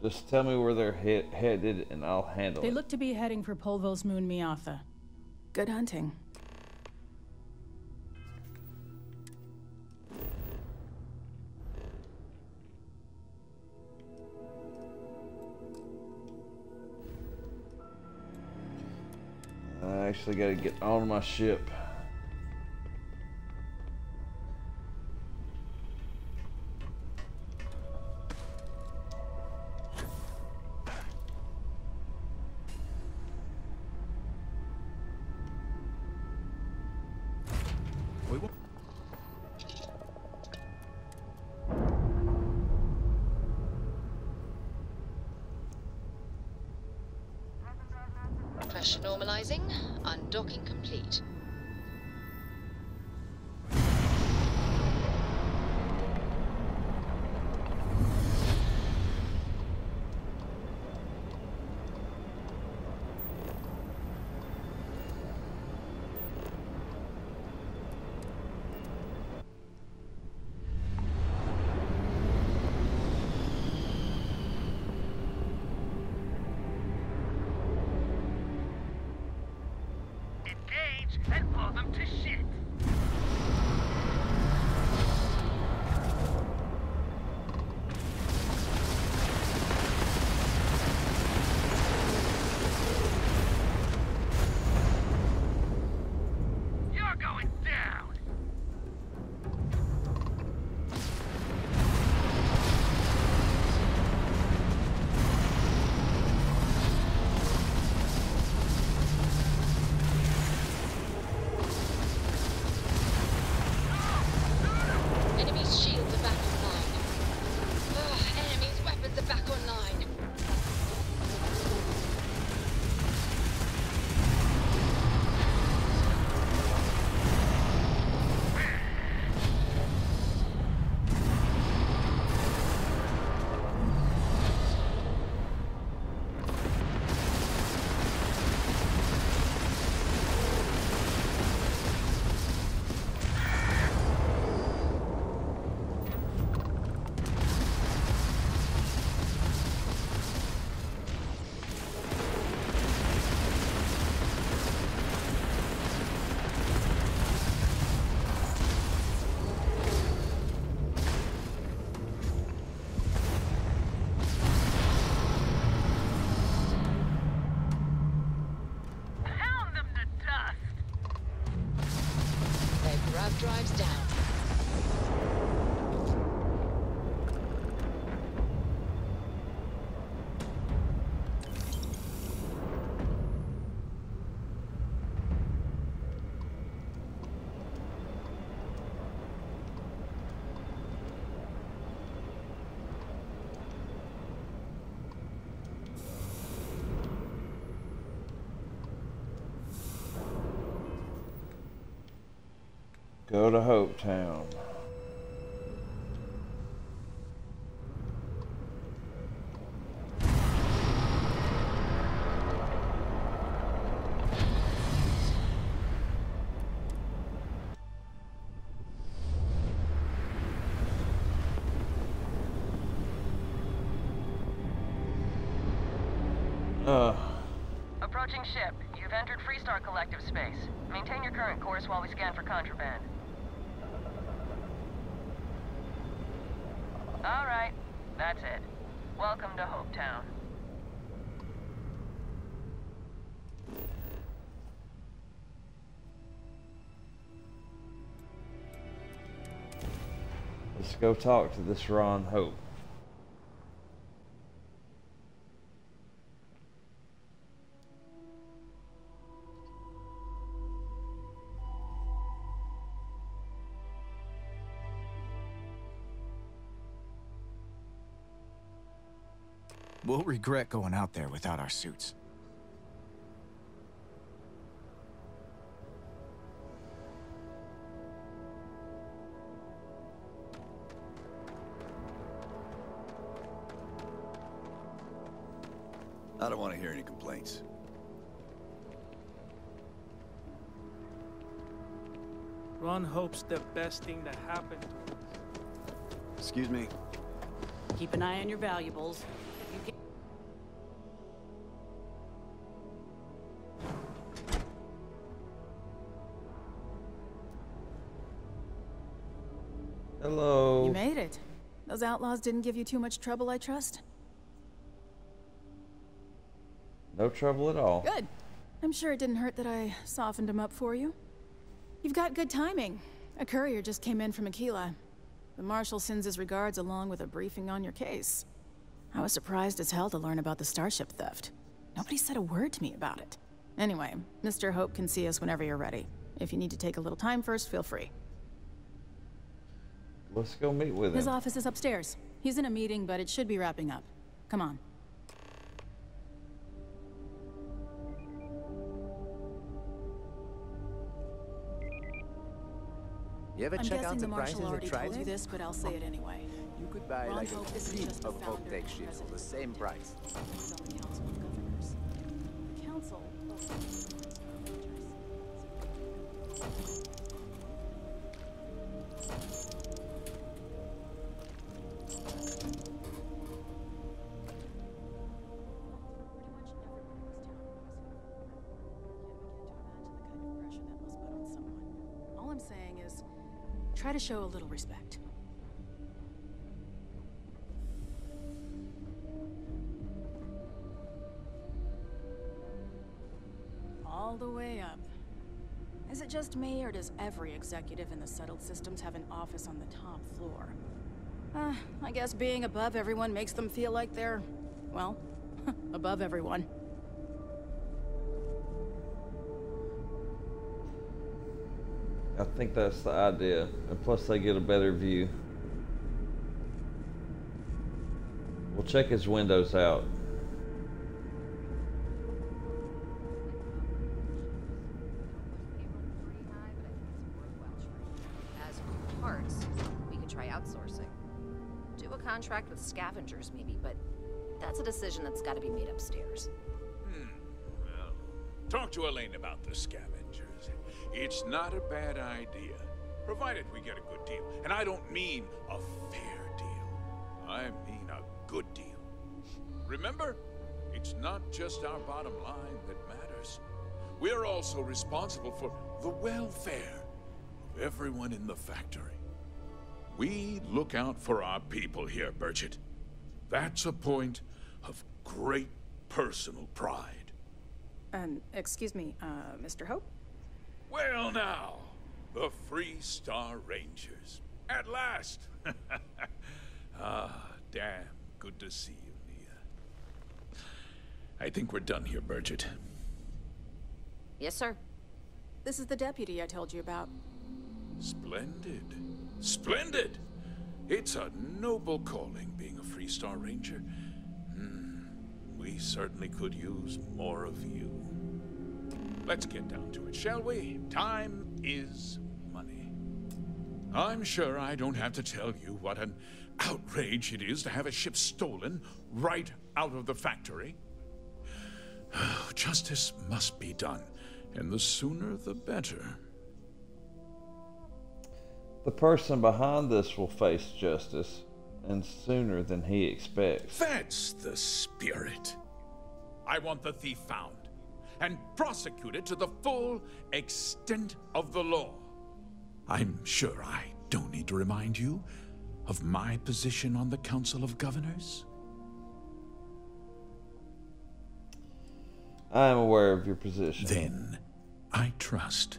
Just tell me where they're he headed and I'll handle They it. They look to be heading for Polvo's moon Miatha. Good hunting. Actually gotta get on my ship. Go to Hope go talk to this Ron Hope. We'll regret going out there without our suits. Hear any complaints. Ron hopes the best thing that happened to us. Excuse me. Keep an eye on your valuables. You get Hello. You made it. Those outlaws didn't give you too much trouble, I trust? No trouble at all. Good. I'm sure it didn't hurt that I softened him up for you. You've got good timing. A courier just came in from Akila. The Marshal sends his regards along with a briefing on your case. I was surprised as hell to learn about the starship theft. Nobody said a word to me about it. Anyway, Mr. Hope can see us whenever you're ready. If you need to take a little time first, feel free. Let's go meet with him. His office is upstairs. He's in a meeting, but it should be wrapping up. Come on. You ever I'm check guessing out the the prices already at told you this, but I'll say it anyway. You could buy Ron like a Hope fleet of founder HopeTech ships for the same price. Just me, or does every executive in the settled systems have an office on the top floor? Uh, I guess being above everyone makes them feel like they're, well, above everyone. I think that's the idea. And plus they get a better view. We'll check his windows out. Scavengers, maybe, but that's a decision that's got to be made upstairs. Hmm, talk to Elaine about the scavengers. It's not a bad idea, provided we get a good deal. And I don't mean a fair deal. I mean a good deal. Remember, it's not just our bottom line that matters. We're also responsible for the welfare of everyone in the factory. We look out for our people here, Burchett. That's a point of great personal pride. Um, excuse me, uh, Mr. Hope? Well now, the Freestar Rangers. At last! ah, damn good to see you, Niira. I think we're done here, Burgett. Yes, sir. This is the deputy I told you about. Splendid. Splendid! It's a noble calling being a Freestar Ranger. Hmm, we certainly could use more of you. Let's get down to it, shall we? Time is money. I'm sure I don't have to tell you what an outrage it is to have a ship stolen right out of the factory. Justice must be done, and the sooner the better. The person behind this will face justice, and sooner than he expects. That's the spirit. I want the thief found and prosecuted to the full extent of the law. I'm sure I don't need to remind you of my position on the Council of Governors. I am aware of your position. Then, I trust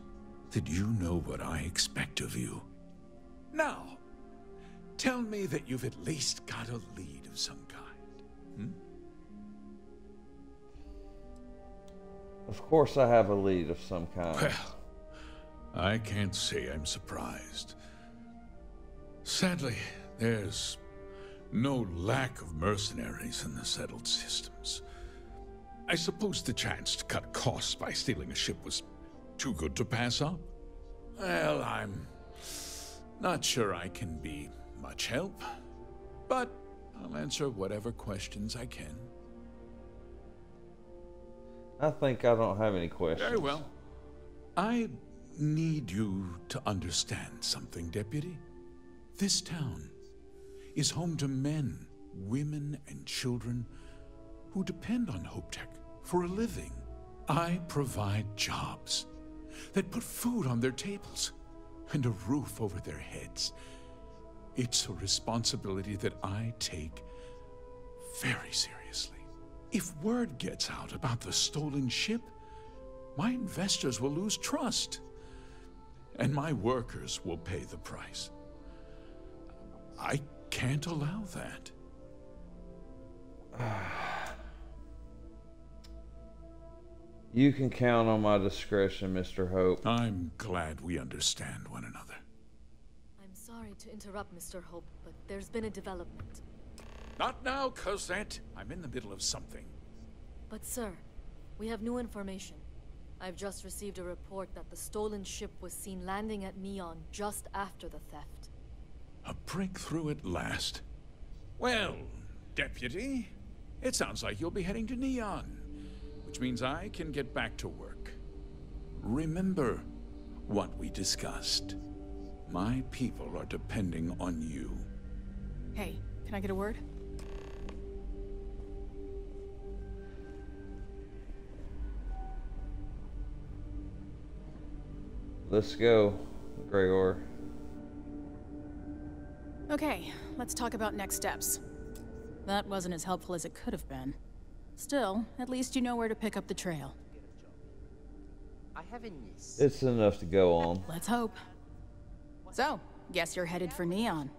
that you know what I expect of you. Now, tell me that you've at least got a lead of some kind. Hmm? Of course I have a lead of some kind. Well, I can't say I'm surprised. Sadly, there's no lack of mercenaries in the settled systems. I suppose the chance to cut costs by stealing a ship was too good to pass up? Well, I'm not sure I can be much help, but I'll answer whatever questions I can. I think I don't have any questions. Very well. I need you to understand something, Deputy. This town is home to men, women, and children who depend on HopeTech for a living. I provide jobs that put food on their tables and a roof over their heads. It's a responsibility that I take very seriously. If word gets out about the stolen ship, my investors will lose trust, and my workers will pay the price. I can't allow that. Ah. You can count on my discretion, Mr. Hope. I'm glad we understand one another. I'm sorry to interrupt, Mr. Hope, but there's been a development. Not now, Cosette. I'm in the middle of something. But sir, we have new information. I've just received a report that the stolen ship was seen landing at Neon just after the theft. A breakthrough at last. Well, Deputy, it sounds like you'll be heading to Neon, which means I can get back to work. Remember what we discussed. My people are depending on you. Hey, can I get a word? Let's go, Gregor. Okay, let's talk about next steps. That wasn't as helpful as it could have been. Still, at least you know where to pick up the trail. I have a niece. It's enough to go on. Let's hope. So, guess you're headed for Neon.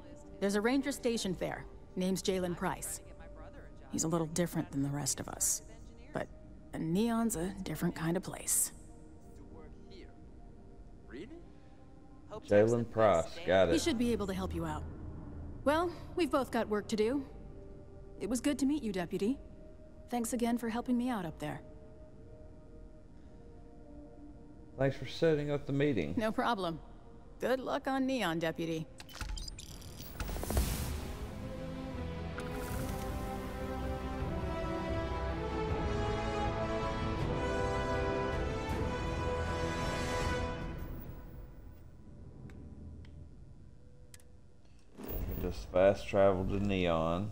There's a ranger station there. Name's Jalen Price. He's a little different than the rest of us. But Neon's a different kind of place. Jalen Price, got it. He should be able to help you out. Well, we've both got work to do. It was good to meet you, Deputy. Thanks again for helping me out up there. Thanks for setting up the meeting. No problem. Good luck on Neon, Deputy. Just fast travel to Neon.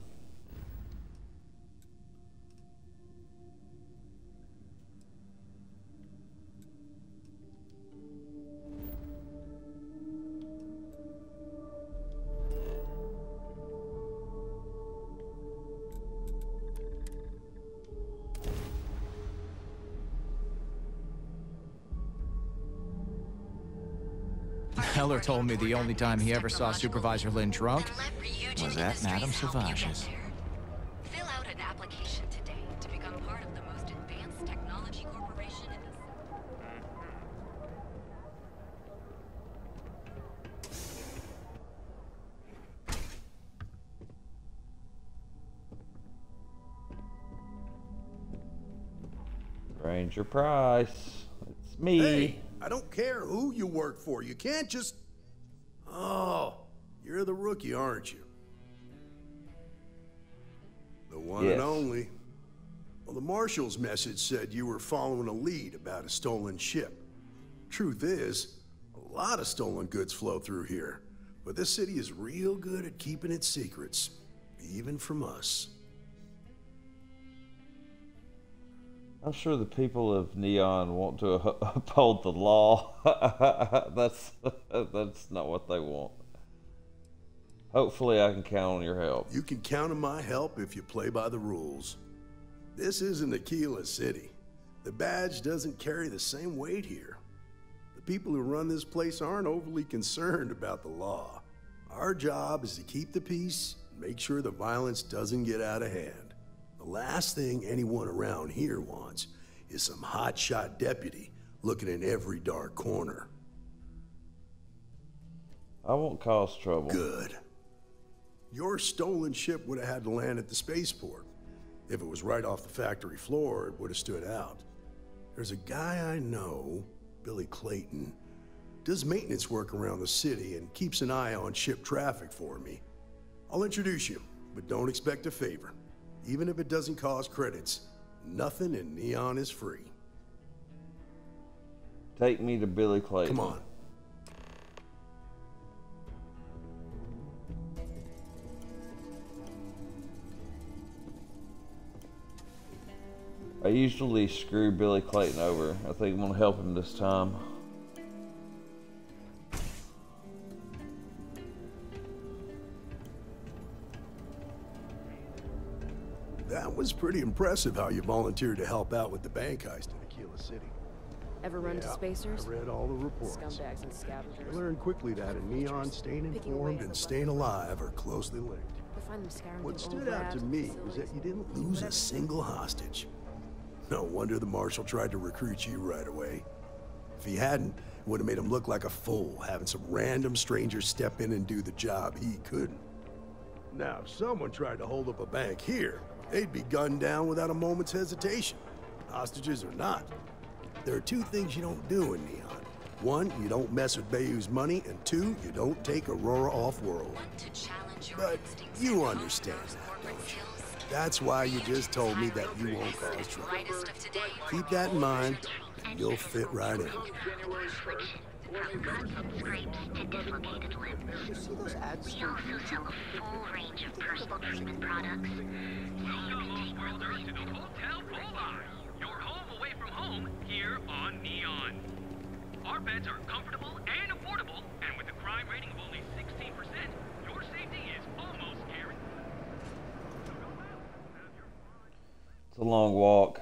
Told me the only time he ever saw Supervisor Lin drunk was at Madame Sauvage's. Fill out an application today to become part of the most advanced technology corporation in the Ranger Price. It's me. Hey, I don't care who you work for. You can't just. Oh, you're the rookie, aren't you? The one Yes. and only. Well, the marshal's message said you were following a lead about a stolen ship. Truth is, a lot of stolen goods flow through here, but this city is real good at keeping its secrets, even from us. I'm sure the people of Neon want to uphold the law. that's that's not what they want. Hopefully, I can count on your help. You can count on my help if you play by the rules. This isn't Akila City. The badge doesn't carry the same weight here. The people who run this place aren't overly concerned about the law. Our job is to keep the peace and make sure the violence doesn't get out of hand. The last thing anyone around here wants is some hotshot deputy looking in every dark corner. I won't cause trouble. Good. Your stolen ship would have had to land at the spaceport. If it was right off the factory floor, it would have stood out. There's a guy I know, Billy Clayton, does maintenance work around the city and keeps an eye on ship traffic for me. I'll introduce you, but don't expect a favor. Even if it doesn't cause credits, nothing in Neon is free. Take me to Billy Clayton. Come on. I usually screw Billy Clayton over. I think I'm gonna help him this time. That was pretty impressive how you volunteered to help out with the bank heist in Akila City. Ever run Yeah, to spacers? I read all the reports. Scumbags and I scavengers. learned quickly that in Neon, staying informed and staying alive are closely linked. You'll find them scouring What stood out to me was that you didn't lose a single hostage. No wonder the marshal tried to recruit you right away. If he hadn't, it would have made him look like a fool, having some random stranger step in and do the job he couldn't. Now, if someone tried to hold up a bank here, they'd be gunned down without a moment's hesitation. Hostages or not. There are two things you don't do in Neon. One, you don't mess with Bayu's money, and two, you don't take Aurora off-world. But you understand that, don't you? That's why you just told me that you won't cause trouble. Keep that in mind, and you'll fit right in. You see those ads? We also sell a full range of personal treatment products. Your home away from home here on Neon. Our beds are comfortable and affordable, and with a crime rating of only 16%, your safety is almost guaranteed. It's a long walk.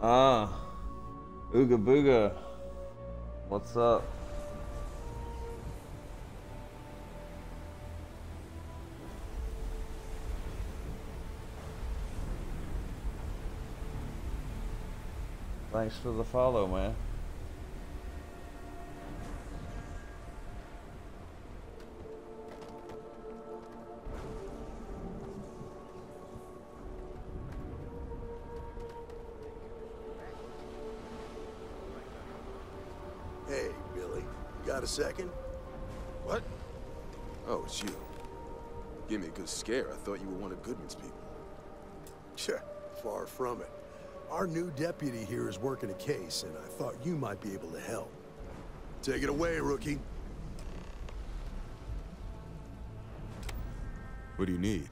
Ah, Ooga Booga. What's up? Thanks for the follow, man. Second? What? Oh, it's you. Give me a good scare. I thought you were one of Goodman's people. Sure, far from it. Our new deputy here is working a case, and I thought you might be able to help. Take it away, rookie. What do you need?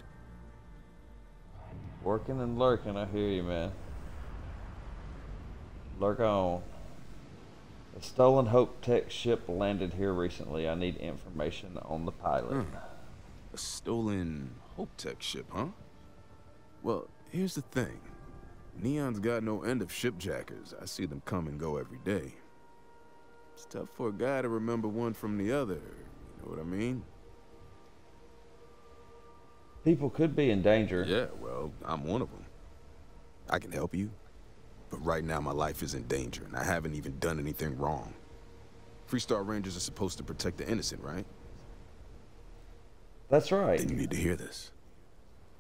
Working and lurking, I hear you, man. Lurk on. A stolen HopeTech ship landed here recently. I need information on the pilot. Hmm. A stolen HopeTech ship, huh? Well, here's the thing. Neon's got no end of shipjackers. I see them come and go every day. It's tough for a guy to remember one from the other. You know what I mean? People could be in danger. Yeah, well, I'm one of them. I can help you. But right now, my life is in danger, and I haven't even done anything wrong. Freestar Rangers are supposed to protect the innocent, right? That's right. Then you need to hear this.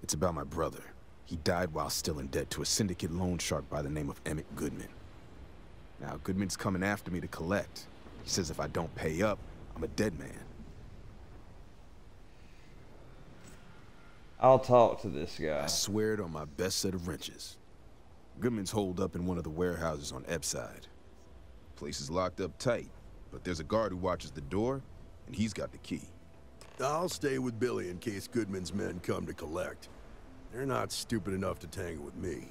It's about my brother. He died while still in debt to a syndicate loan shark by the name of Emmett Goodman. Now, Goodman's coming after me to collect. He says if I don't pay up, I'm a dead man. I'll talk to this guy. I swear it on my best set of wrenches. Goodman's holed up in one of the warehouses on Ebbside. Place is locked up tight, but there's a guard who watches the door, and he's got the key. I'll stay with Billy in case Goodman's men come to collect. They're not stupid enough to tangle with me.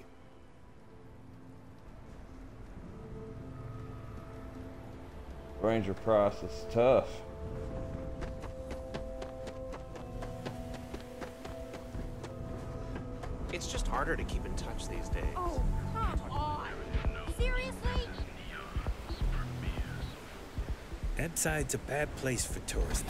Ranger Price is tough. It's just harder to keep in touch these days. Oh, come on. Seriously? Ebbside's a bad place for tourists.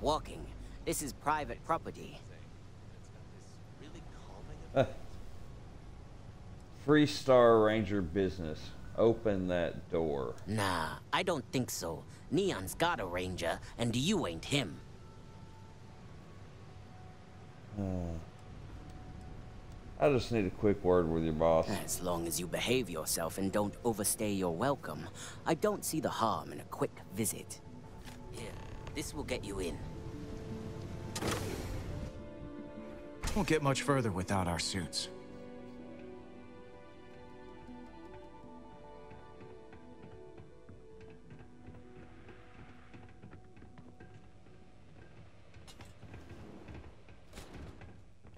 Walking. This is private property. Freestar Ranger business. Open that door. Nah, I don't think so. Neon's got a ranger, and you ain't him. Hmm. I just need a quick word with your boss. As long as you behave yourself and don't overstay your welcome, I don't see the harm in a quick visit. Here, this will get you in. Won't get much further without our suits.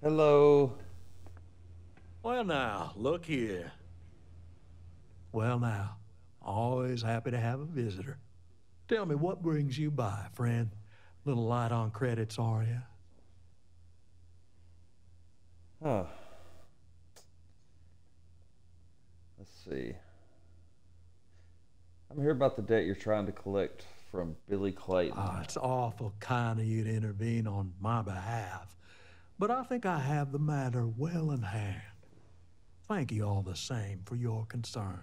Hello. Well, now, look here. Well, now, always happy to have a visitor. Tell me, what brings you by, friend? Little light on credits, are you? Huh. Let's see. I'm here about the debt you're trying to collect from Billy Clayton. Ah, it's awful kind of you to intervene on my behalf, but I think I have the matter well in hand. Thank you all the same for your concern.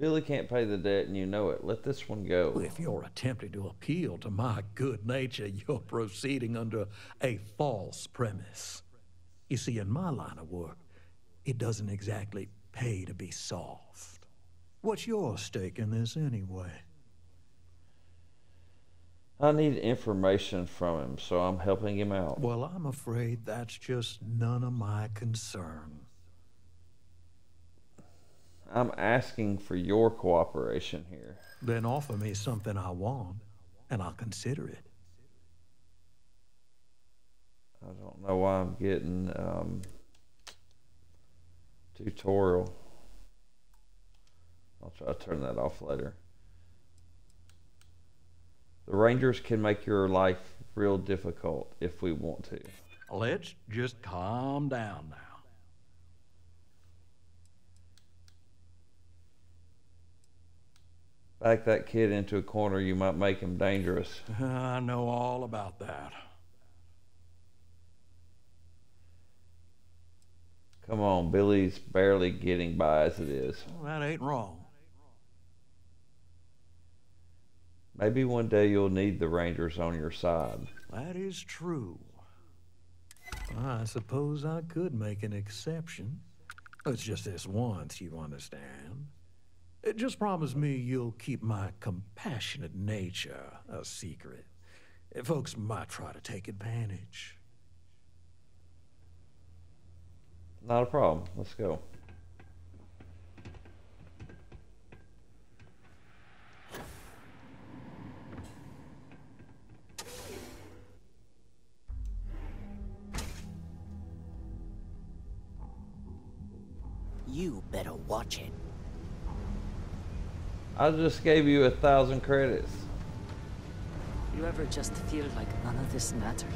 Billy can't pay the debt and you know it. Let this one go. If you're attempting to appeal to my good nature, you're proceeding under a false premise. You see, in my line of work, it doesn't exactly pay to be soft. What's your stake in this anyway? I need information from him, so I'm helping him out. Well, I'm afraid that's just none of my concern. I'm asking for your cooperation here. Then offer me something I want, and I'll consider it. I don't know why I'm getting um, tutorial. I'll try to turn that off later. The Rangers can make your life real difficult if we want to. Let's just calm down now. Back that kid into a corner, you might make him dangerous. I know all about that. Come on, Billy's barely getting by as it is. Well, that ain't wrong. Maybe one day you'll need the Rangers on your side. That is true. I suppose I could make an exception. It's just this once, you understand. It just promise me you'll keep my compassionate nature a secret. Folks might try to take advantage. Not a problem. Let's go. You better watch it. I just gave you a thousand credits. You ever just feel like none of this matters?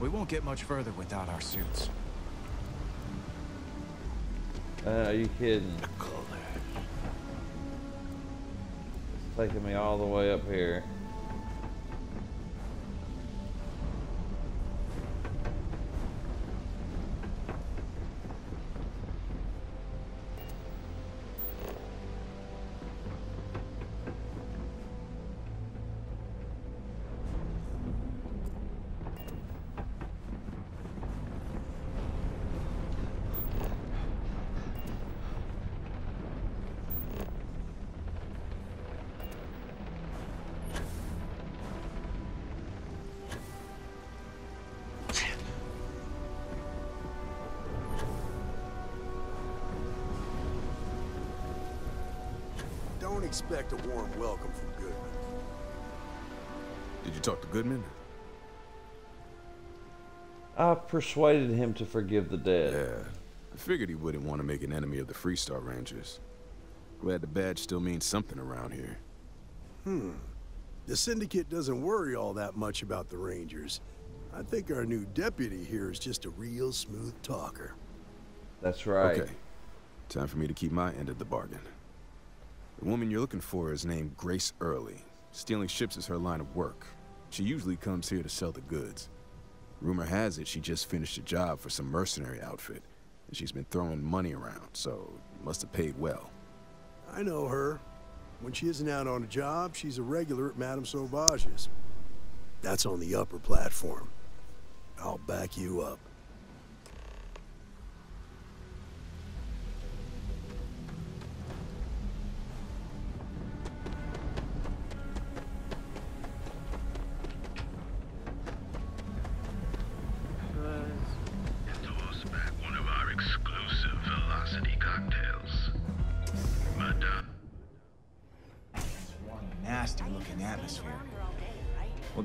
We won't get much further without our suits. Uh, are you kidding? It's taking me all the way up here. Expect a warm welcome from Goodman. Did you talk to Goodman? I persuaded him to forgive the dead. Yeah. I figured he wouldn't want to make an enemy of the Freestar Rangers. Glad the badge still means something around here. Hmm. The Syndicate doesn't worry all that much about the Rangers. I think our new deputy here is just a real smooth talker. That's right. Okay. Time for me to keep my end of the bargain. The woman you're looking for is named Grace Early. Stealing ships is her line of work. She usually comes here to sell the goods. Rumor has it she just finished a job for some mercenary outfit, and she's been throwing money around, so must have paid well. I know her. When she isn't out on a job, she's a regular at Madame Sauvage's. That's on the upper platform. I'll back you up.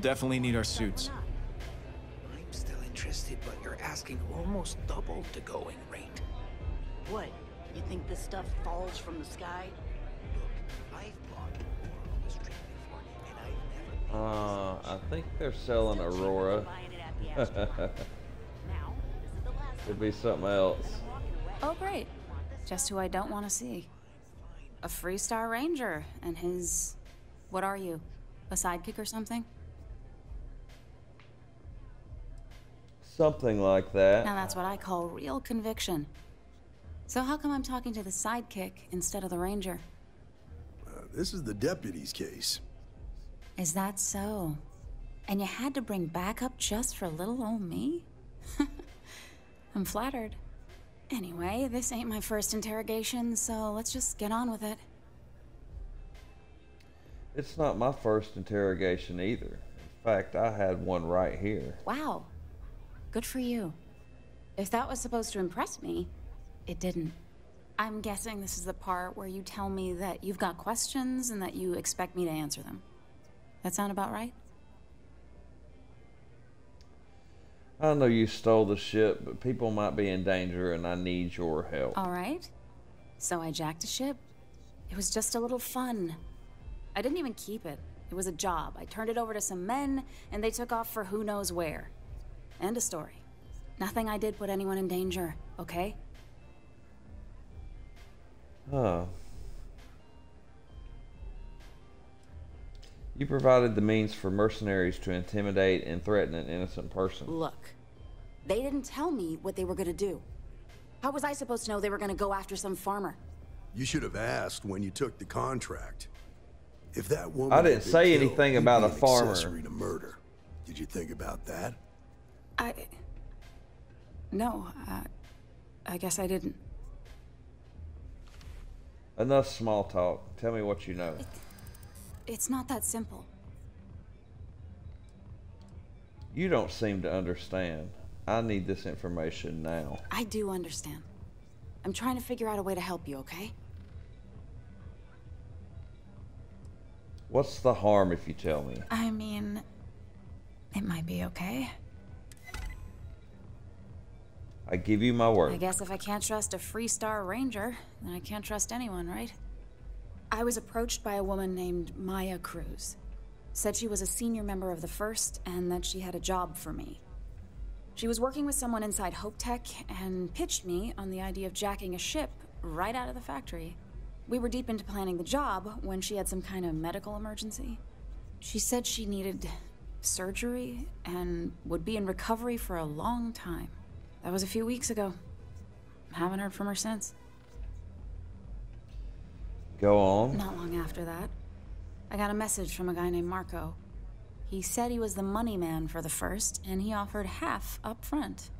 Definitely need our suits. I'm still interested, but you're asking almost double the going rate. What? You think this stuff falls from the sky? Look, I've bought Aurora on the street before, and I've never Uh, I think they're selling Aurora. Could be something else. Oh, great. Just who I don't want to see. A Freestar Ranger and his. What are you? A sidekick or something? Something like that. Now that's what I call real conviction. So how come I'm talking to the sidekick instead of the ranger? Uh, this is the deputy's case. Is that so? And you had to bring backup just for little old me? I'm flattered. Anyway, this ain't my first interrogation, so let's just get on with it. It's not my first interrogation either. In fact, I had one right here. Wow. Good for you. If that was supposed to impress me, it didn't. I'm guessing this is the part where you tell me that you've got questions and that you expect me to answer them. That sound about right? I know you stole the ship, but people might be in danger and I need your help. All right. So I jacked a ship. It was just a little fun. I didn't even keep it. It was a job. I turned it over to some men, and they took off for who knows where. End a story. Nothing I did put anyone in danger, okay? Huh. You provided the means for mercenaries to intimidate and threaten an innocent person. Look, they didn't tell me what they were gonna do. How was I supposed to know they were gonna go after some farmer? You should have asked when you took the contract. If that woman I didn't say killed, anything about be a an farmer. accessory to murder. Did you think about that? I. No, uh, I guess I didn't. Enough small talk. Tell me what you know. It's not that simple. You don't seem to understand. I need this information now. I do understand. I'm trying to figure out a way to help you, okay? What's the harm if you tell me? I mean, it might be okay. I give you my word. I guess if I can't trust a Freestar Ranger, then I can't trust anyone, right? I was approached by a woman named Maya Cruz. Said she was a senior member of the First and that she had a job for me. She was working with someone inside HopeTech and pitched me on the idea of jacking a ship right out of the factory. We were deep into planning the job when she had some kind of medical emergency. She said she needed surgery and would be in recovery for a long time. That was a few weeks ago. Haven't heard from her since. Go on. Not long after that, I got a message from a guy named Marco. He said he was the money man for the first, and he offered half up front.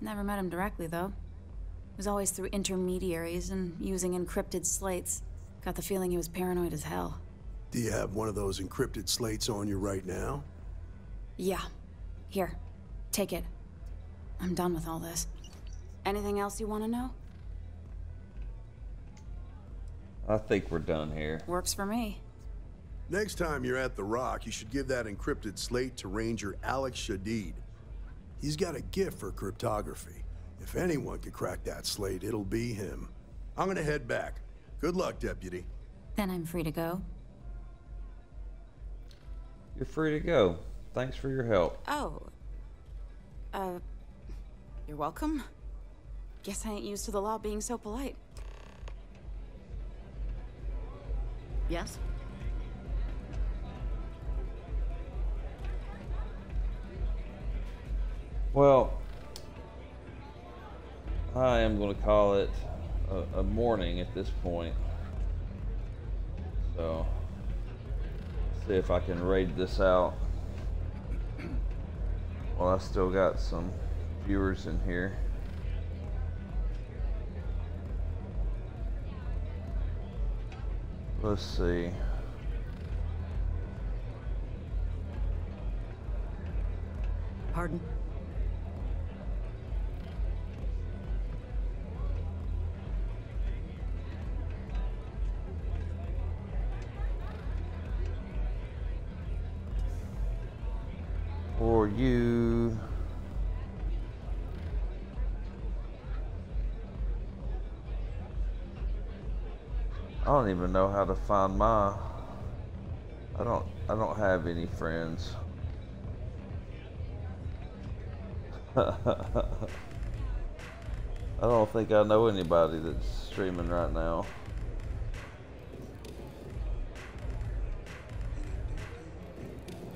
Never met him directly, though. It was always through intermediaries and using encrypted slates. Got the feeling he was paranoid as hell. Do you have one of those encrypted slates on you right now? Yeah. Here. Take it. I'm done with all this. Anything else you want to know? I think we're done here. Works for me. Next time you're at the Rock, you should give that encrypted slate to Ranger Alex Shadid. He's got a gift for cryptography. If anyone could crack that slate, it'll be him. I'm gonna head back. Good luck, Deputy. Then I'm free to go. You're free to go. Thanks for your help. Oh. Uh. You're welcome. Guess I ain't used to the law being so polite. Yes? Well, I am going to call it a, a morning at this point. So, see if I can raid this out. Well, I still got some viewers in here. Let's see. Pardon? For you. I don't even know how to find my I don't I don't have any friends. I don't think I know anybody that's streaming right now.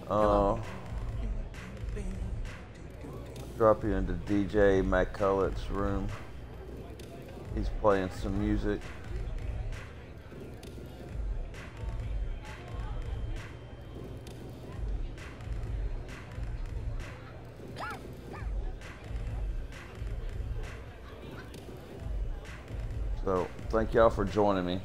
Uh, drop you into DJ McCulloch's room. He's playing some music. Thank y'all for joining me.